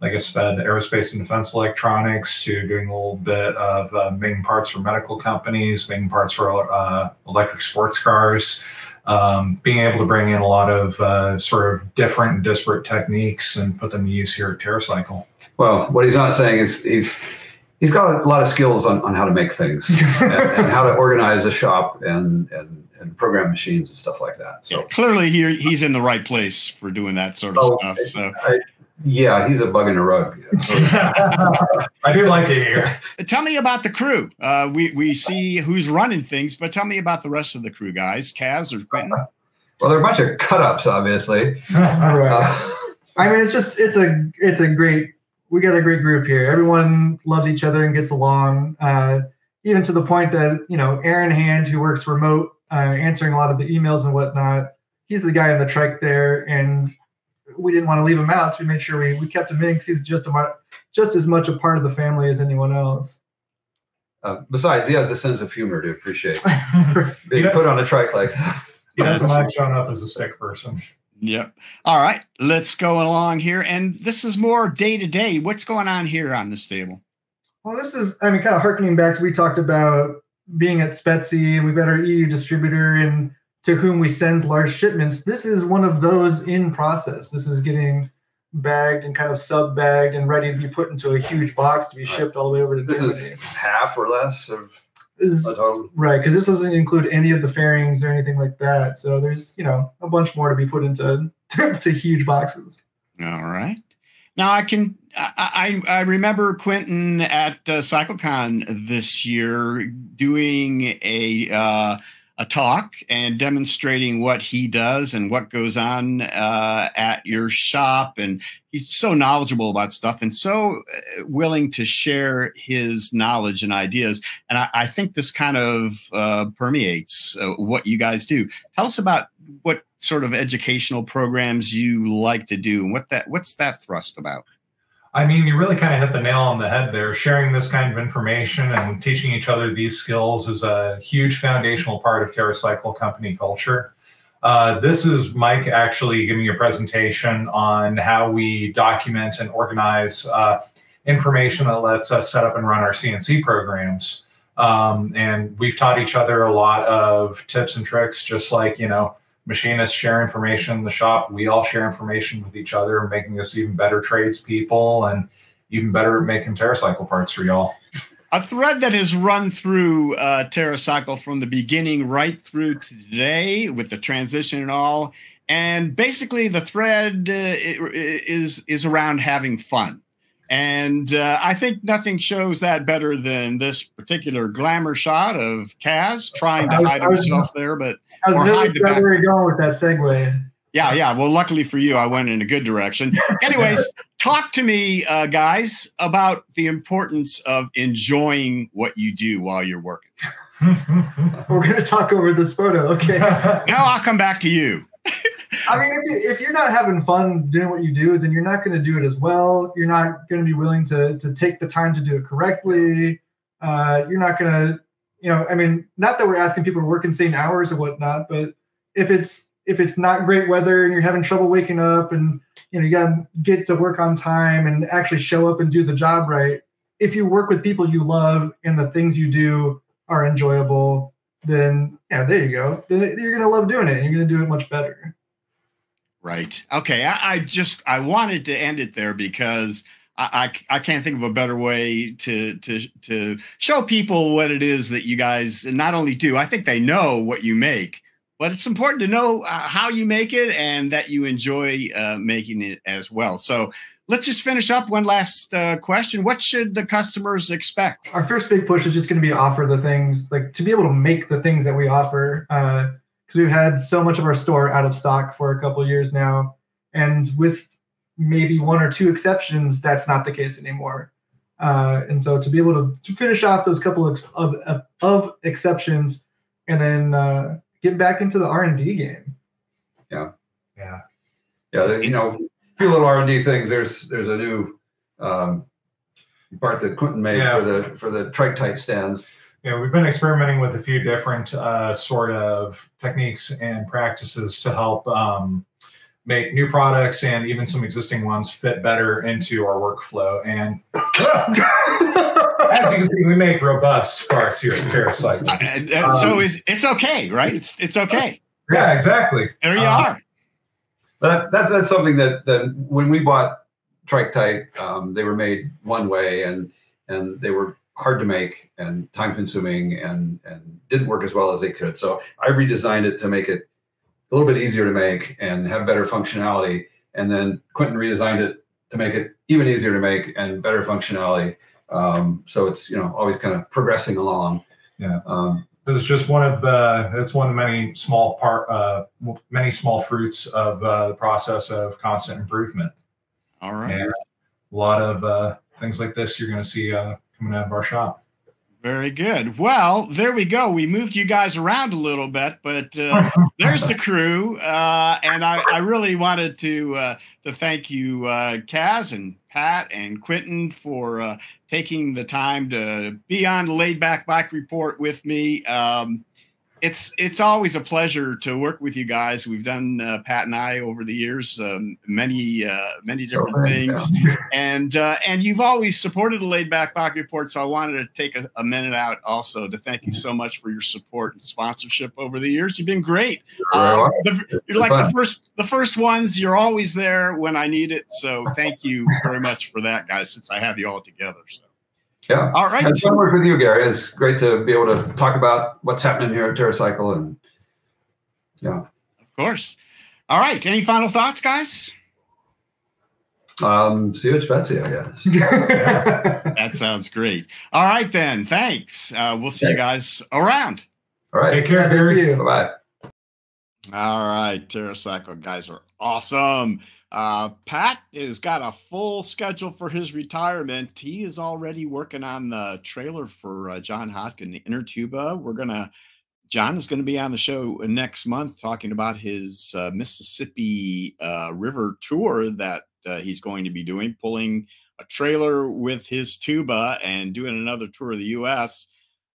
Speaker 10: like I said, aerospace and defense electronics to doing a little bit of uh, making parts for medical companies, making parts for uh, electric sports cars, um, being able to bring in a lot of uh, sort of different and disparate techniques and put them to use here at TerraCycle.
Speaker 8: Well, what he's not saying is he's he's got a lot of skills on, on how to make things and, and, how to organize a shop and, and, and program machines and stuff like that. So
Speaker 1: yeah, clearly he, he's in the right place for doing that sort of oh, stuff. So
Speaker 8: I, yeah, he's a bug in a rug.
Speaker 10: I do like to hear.
Speaker 1: Tell me about the crew. Uh, we we see who's running things, but tell me about the rest of the crew, guys. Kaz or Quentin?
Speaker 8: Well, they're a bunch of cut ups, obviously.
Speaker 9: right. Uh, I mean, it's just it's a it's a great we got a great group here. Everyone loves each other and gets along. Uh, even to the point that you know Aaron Hand, who works remote, uh, answering a lot of the emails and whatnot. He's the guy in the trike there, and we didn't want to leave him out, so we made sure we, we kept him in because he's just a just as much a part of the family as anyone else.
Speaker 8: Uh, besides, he has the sense of humor to appreciate being put on a trike like that.
Speaker 10: He doesn't like showing up as a stick person.
Speaker 1: Yep. All right, let's go along here, and this is more day to day. What's going on here on this table?
Speaker 9: Well, this is I mean, kind of harkening back to we talked about being at Spezi, and we've got our EU distributor, and to whom we send large shipments. This is one of those in process. This is getting bagged and kind of sub bagged and ready to be put into a huge box to be shipped all the way over to
Speaker 8: this
Speaker 9: Germany.
Speaker 8: is half or less of
Speaker 9: is right because this doesn't include any of the fairings or anything like that. So there's you know a bunch more to be put into to huge boxes.
Speaker 1: All right. Now I can I I, remember Quentin at uh, CycleCon this year doing a uh, a talk and demonstrating what he does and what goes on uh, at your shop. And he's so knowledgeable about stuff and so uh, willing to share his knowledge and ideas. And I, I think this kind of uh, permeates uh, what you guys do. Tell us about what sort of educational programs you like to do and what that what's that thrust about.
Speaker 10: I mean, you really kind of hit the nail on the head there. Sharing this kind of information and teaching each other these skills is a huge foundational part of TerraCycle company culture. Uh, this is Mike actually giving a presentation on how we document and organize uh, information that lets us set up and run our CNC programs. Um, and we've taught each other a lot of tips and tricks, just like, you know, machinists share information in the shop. We all share information with each other, making us even better tradespeople and even better at making TerraCycle parts for y'all.
Speaker 1: A thread that has run through uh, TerraCycle from the beginning right through to today with the transition and all. And basically, the thread uh, is is around having fun. And uh, I think nothing shows that better than this particular glamour shot of Kaz trying to hide himself there, but
Speaker 9: I was really where you're going with that segue.
Speaker 1: Yeah, yeah. Well, luckily for you, I went in a good direction. Anyways, talk to me, uh, guys, about the importance of enjoying what you do while you're working.
Speaker 9: We're going to talk over this photo. Okay.
Speaker 1: now I'll come back to you.
Speaker 9: I mean, if, you, if you're not having fun doing what you do, then you're not going to do it as well. You're not going to be willing to to take the time to do it correctly. Uh, you're not going to you know, I mean, not that we're asking people to work insane hours or whatnot, but if it's if it's not great weather and you're having trouble waking up and you know you got to get to work on time and actually show up and do the job right if you work with people you love and the things you do are enjoyable then yeah there you go. Then you're gonna love doing it and you're gonna do it much better.
Speaker 1: Right. Okay I, I just i wanted to end it there because I, I, can't think of a better way to to to show people what it is that you guys not only do. I think they know what you make, but it's important to know uh, how you make it and that you enjoy uh, making it as well. So let's just finish up one last uh, question. What should the customers expect?
Speaker 9: Our first big push is just going to be offer the things like to be able to make the things that we offer because uh, we've had so much of our store out of stock for a couple years now, and with maybe one or two exceptions, that's not the case anymore. Uh, and so to be able to, to finish off those couple of, of, of exceptions and then uh, get back into the R&D game.
Speaker 8: Yeah.
Speaker 10: Yeah.
Speaker 8: Yeah. You know, a few little R&D things. There's, there's a new um, part that Quentin made yeah. for the, for the trike tight stands.
Speaker 10: Yeah, we've been experimenting with a few different uh, sort of techniques and practices to help um, make new products and even some existing ones fit better into our workflow. And as you can see, we make robust parts here at TerraCycle.
Speaker 1: Uh, uh, so is it's okay, right? It's it's okay.
Speaker 10: Yeah, exactly.
Speaker 1: There you uh, are.
Speaker 8: That, that's that's something that that when we bought Trike Tight, um, they were made one way and and they were hard to make and time consuming and and didn't work as well as they could. So I redesigned it to make it a little bit easier to make and have better functionality. And then Quentin redesigned it to make it even easier to make and better functionality. Um, so it's you know always kind of progressing along.
Speaker 10: Yeah. Um, this is just one of the it's one of the many small part uh, many small fruits of uh, the process of constant improvement.
Speaker 1: All right. And
Speaker 10: a lot of uh, things like this you're going to see uh, coming out of our shop.
Speaker 1: Very good. Well, there we go. We moved you guys around a little bit, but uh, there's the crew, uh, and I, I, really wanted to uh, to thank you, uh, Kaz and Pat and Quentin, for uh, taking the time to be on the Laid Back Bike Report with me. Um, it's it's always a pleasure to work with you guys. We've done uh, Pat and I over the years um, many uh, many different oh, things, and uh, and you've always supported the Laid Back Bike Report. So I wanted to take a, a, minute out also to thank you so much for your support and sponsorship over the years. You've been great. Um, the, you're like the first the first ones. You're always there when I need it. So thank you very much for that, guys. Since I have you all together. So.
Speaker 8: Yeah.
Speaker 1: All right.
Speaker 8: It's fun work with you, Gary. It's great to be able to talk about what's happening here at TerraCycle and yeah.
Speaker 1: Of course. All right. Any final thoughts, guys?
Speaker 8: Um, see you at Spezi, I guess.
Speaker 1: that sounds great. All right, then. Thanks. Uh, we'll see you guys around.
Speaker 8: All right.
Speaker 10: Take care, Gary.
Speaker 8: Bye bye.
Speaker 1: All right. TerraCycle guys are awesome. Uh, Pat has got a full schedule for his retirement. He is already working on the trailer for uh, John Hodkin Inner Tuba. We're gonna John is going to be on the show next month talking about his uh, Mississippi uh, River tour that uh, he's going to be doing, pulling a trailer with his tuba and doing another tour of the U.S.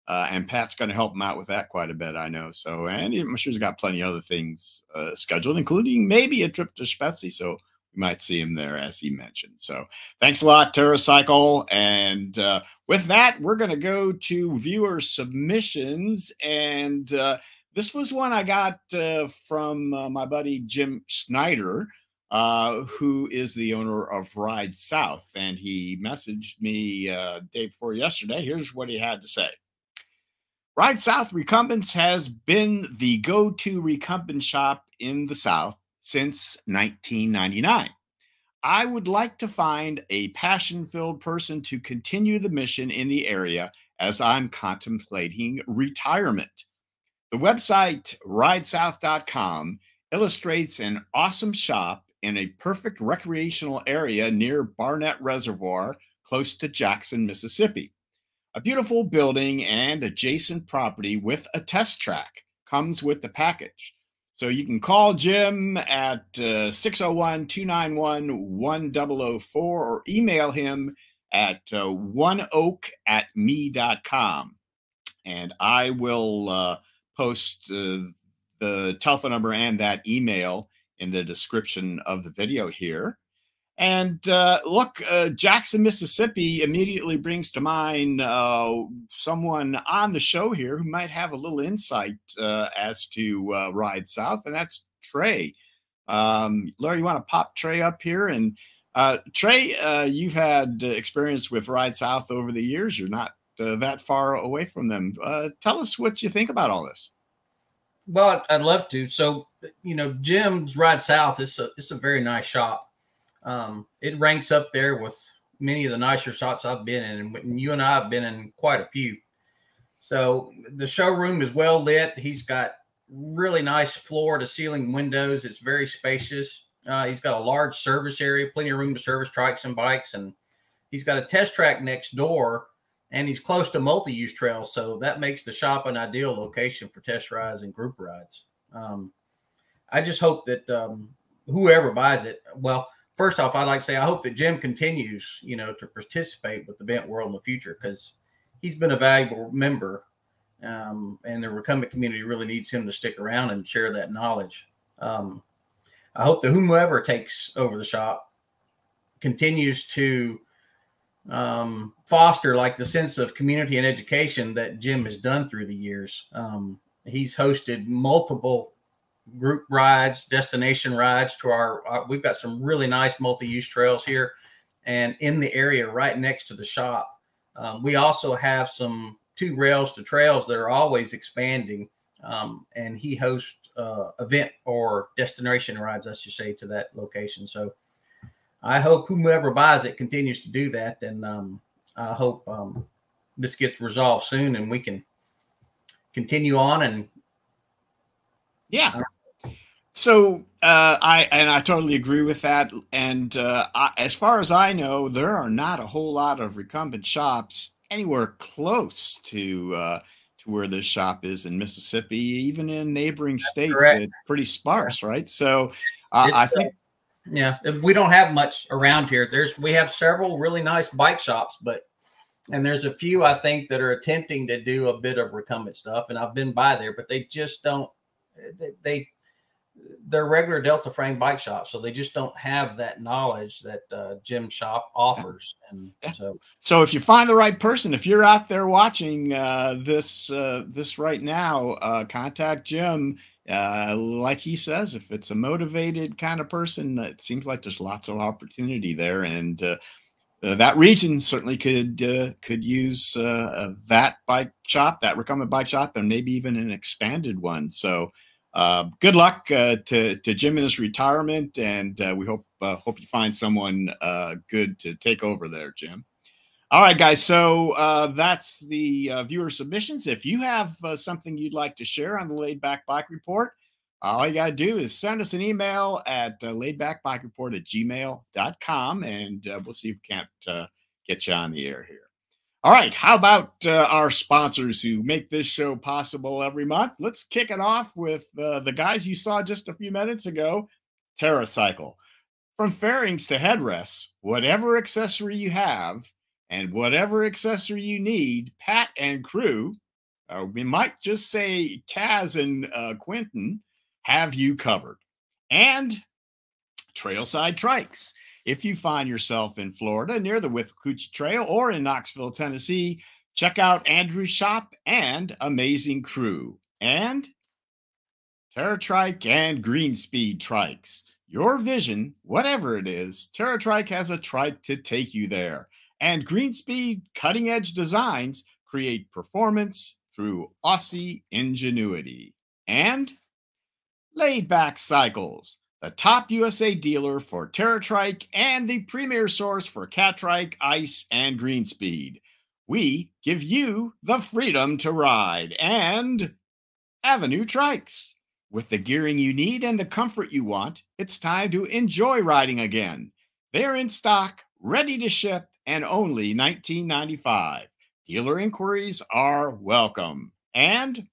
Speaker 1: Uh, and Pat's going to help him out with that quite a bit, I know. So, and I'm sure he's got plenty of other things uh, scheduled, including maybe a trip to Spezi. So we might see him there, as he mentioned. So, thanks a lot, TerraCycle. And uh, with that, we're going to go to viewer submissions. And uh, this was one I got uh, from uh, my buddy Jim Snyder, Uh, who is the owner of Ride South? And he messaged me day before yesterday. Here's what he had to say. Ride South Recumbents has been the go to recumbent shop in the South since 1999. I would like to find a passion filled person to continue the mission in the area as I'm contemplating retirement. The website ridesouth.com illustrates an awesome shop in a perfect recreational area near Barnett Reservoir, close to Jackson, Mississippi. A beautiful building and adjacent property with a test track comes with the package. So you can call Jim at uh, 601 291 1004 or email him at uh, oneoak at me.com. And I will uh, post uh, the telephone number and that email in the description of the video here. And uh, look, uh, Jackson, Mississippi immediately brings to mind uh, someone on the show here who might have a little insight uh, as to uh, Ride South, and that's Trey. Um, Larry, you want to pop Trey up here? And uh, Trey, you've had experience with Ride South over the years. You're not that far away from them. tell us what you think about all this.
Speaker 3: Well, I'd love to. So, you know, Jim's Ride South is a, it's a very nice shop um, it ranks up there with many of the nicer shops I've been in, and you and I have been in quite a few. So the showroom is well lit. He's got really nice floor to ceiling windows. It's very spacious. Uh, he's got a large service area, plenty of room to service trikes and bikes, and he's got a test track next door. And he's close to multi-use trails, so that makes the shop an ideal location for test rides and group rides. Um, I just hope that um, whoever buys it, well, first off, I'd like to say I hope that Jim continues, you know, to participate with the bent world in the future because he's been a valuable member, um, and the recumbent community really needs him to stick around and share that knowledge. Um, I hope that whomever takes over the shop continues to um, foster like the sense of community and education that Jim has done through the years. Um, he's hosted multiple group rides, destination rides to our, our we've got some really nice multi-use trails here and in the area right next to the shop. Um, we also have some two rails to trails that are always expanding. Um, and he hosts uh, event or destination rides, I should say, to that location. So I hope whomever buys it continues to do that. And um, I hope um, this gets resolved soon and we can continue on and
Speaker 1: yeah so uh, I and I totally agree with that. And uh, I, as far as I know, there are not a whole lot of recumbent shops anywhere close to uh, to where this shop is in Mississippi. Even in neighboring That's states, correct. it's pretty sparse, right? So uh, I think.
Speaker 3: yeah, we don't have much around here. There's we have several really nice bike shops, but and there's a few I think that are attempting to do a bit of recumbent stuff, and I've been by there, but they just don't. They, they they're regular Delta frame bike shops, so they just don't have that knowledge that uh, Jim Shop offers. And so,
Speaker 1: so if you find the right person, if you're out there watching uh, this uh, this right now, uh, contact Jim. Uh, like he says, if it's a motivated kind of person, it seems like there's lots of opportunity there, and uh, that region certainly could could use that bike shop, that recumbent bike shop, and maybe even an expanded one. So. Uh, good luck uh, to to Jim in his retirement, and uh, we hope uh, hope you find someone uh, good to take over there, Jim. All right, guys. So uh, that's the viewer submissions. If you have something you'd like to share on the Laid Back Bike Report, all you got to do is send us an email at uh, laidbackbikereport at gmail.com, and we'll see if we can't get you on the air here. All right, how about uh, our sponsors who make this show possible every month? Let's kick it off with uh, the guys you saw just a few minutes ago, TerraCycle. From fairings to headrests, whatever accessory you have and whatever accessory you need, Pat and crew, or we might just say Kaz and uh, Quentin, have you covered. And Trailside Trikes. If you find yourself in Florida near the Withlacoochee Trail or in Knoxville, Tennessee, check out Andrew's shop and amazing crew. And TerraTrike and Greenspeed trikes. Your vision, whatever it is, TerraTrike has a trike to take you there. And Greenspeed cutting edge designs create performance through Aussie ingenuity. And laid back cycles the top USA dealer for TerraTrike and the premier source for Catrike, Ice, and Greenspeed. We give you the freedom to ride and Avenue Trikes. With the gearing you need and the comfort you want, it's time to enjoy riding again. They're in stock, ready to ship, and only $19.95. Dealer inquiries are welcome. And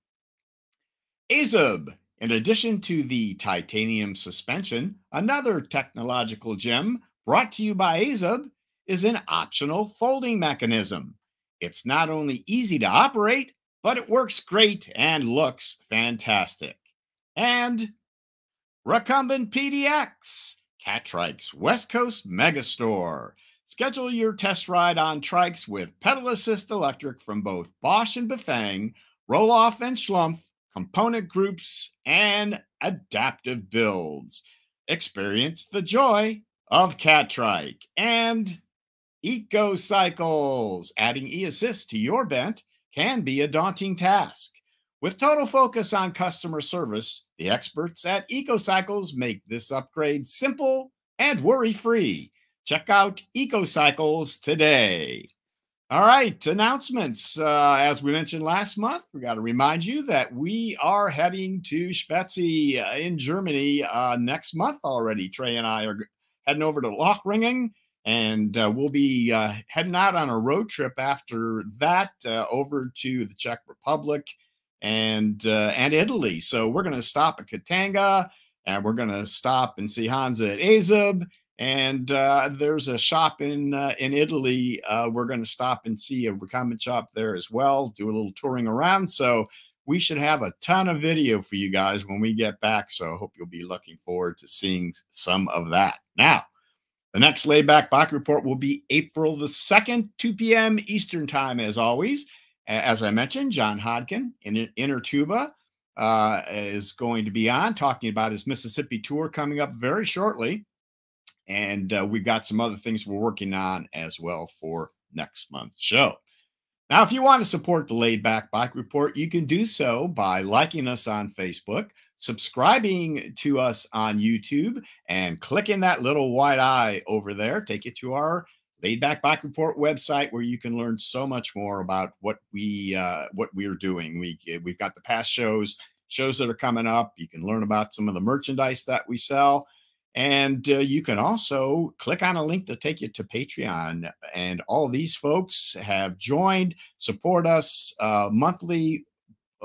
Speaker 1: Azub in addition to the titanium suspension, another technological gem brought to you by Azub is an optional folding mechanism. It's not only easy to operate, but it works great and looks fantastic. And Recumbent PDX, Catrike's West Coast Megastore. Schedule your test ride on trikes with pedal assist electric from both Bosch and Bafang, Rohloff and Schlumpf, component groups, and adaptive builds. Experience the joy of Catrike and Eco Cycles. Adding e-assist to your bent can be a daunting task. With total focus on customer service, the experts at EcoCycles make this upgrade simple and worry-free. Check out EcoCycles today. All right, announcements. Uh, as we mentioned last month, we got to remind you that we are heading to Spezi uh, in Germany uh, next month already. Trey and I are heading over to Lochringen, and uh, we'll be uh, heading out on a road trip after that uh, over to the Czech Republic and and Italy. So we're going to stop at Katanga, and we're going to stop and see Hansa at Azub and uh, there's a shop in uh, in Italy. Uh, we're going to stop and see a recumbent shop there as well. Do a little touring around. So we should have a ton of video for you guys when we get back. So I hope you'll be looking forward to seeing some of that. Now, the next Laidback Bike Report will be April the second, 2 p.m. Eastern time, as always. As I mentioned, John Hodkin in Inner Tuba uh, is going to be on talking about his Mississippi tour coming up very shortly. And uh, we've got some other things we're working on as well for next month's show. Now, if you want to support the Laid Back Bike Report, you can do so by liking us on Facebook, subscribing to us on YouTube, and clicking that little white eye over there. Take you to our Laid Back Bike Report website where you can learn so much more about what we uh, what we're doing. We we've got the past shows, shows that are coming up. You can learn about some of the merchandise that we sell. And uh, you can also click on a link to take you to Patreon. And all these folks have joined, support us uh, monthly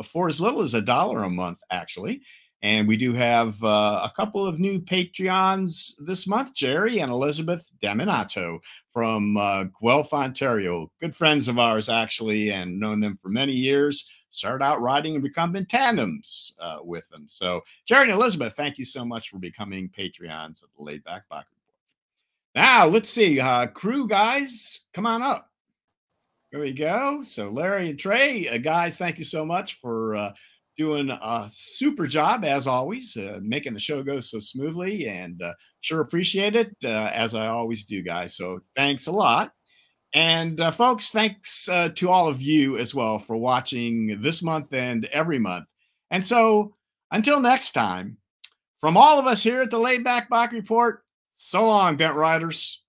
Speaker 1: for as little as a dollar a month, actually. And we do have uh, a couple of new Patreons this month, Jerry and Elizabeth Deminato from uh, Guelph, Ontario. Good friends of ours, actually, and known them for many years started out riding and become in tandems uh, with them. So, Jerry and Elizabeth, thank you so much for becoming Patreons of the Laidback Bike Report. Now, let's see. Uh, crew guys, come on up. Here we go. So, Larry and Trey, uh, guys, thank you so much for uh, doing a super job as always, uh, making the show go so smoothly, and uh, sure appreciate it uh, as I always do, guys. So, thanks a lot. And uh, folks, thanks uh, to all of you as well for watching this month and every month. And so until next time, from all of us here at the Laidback Bike Report, so long, Bent Riders.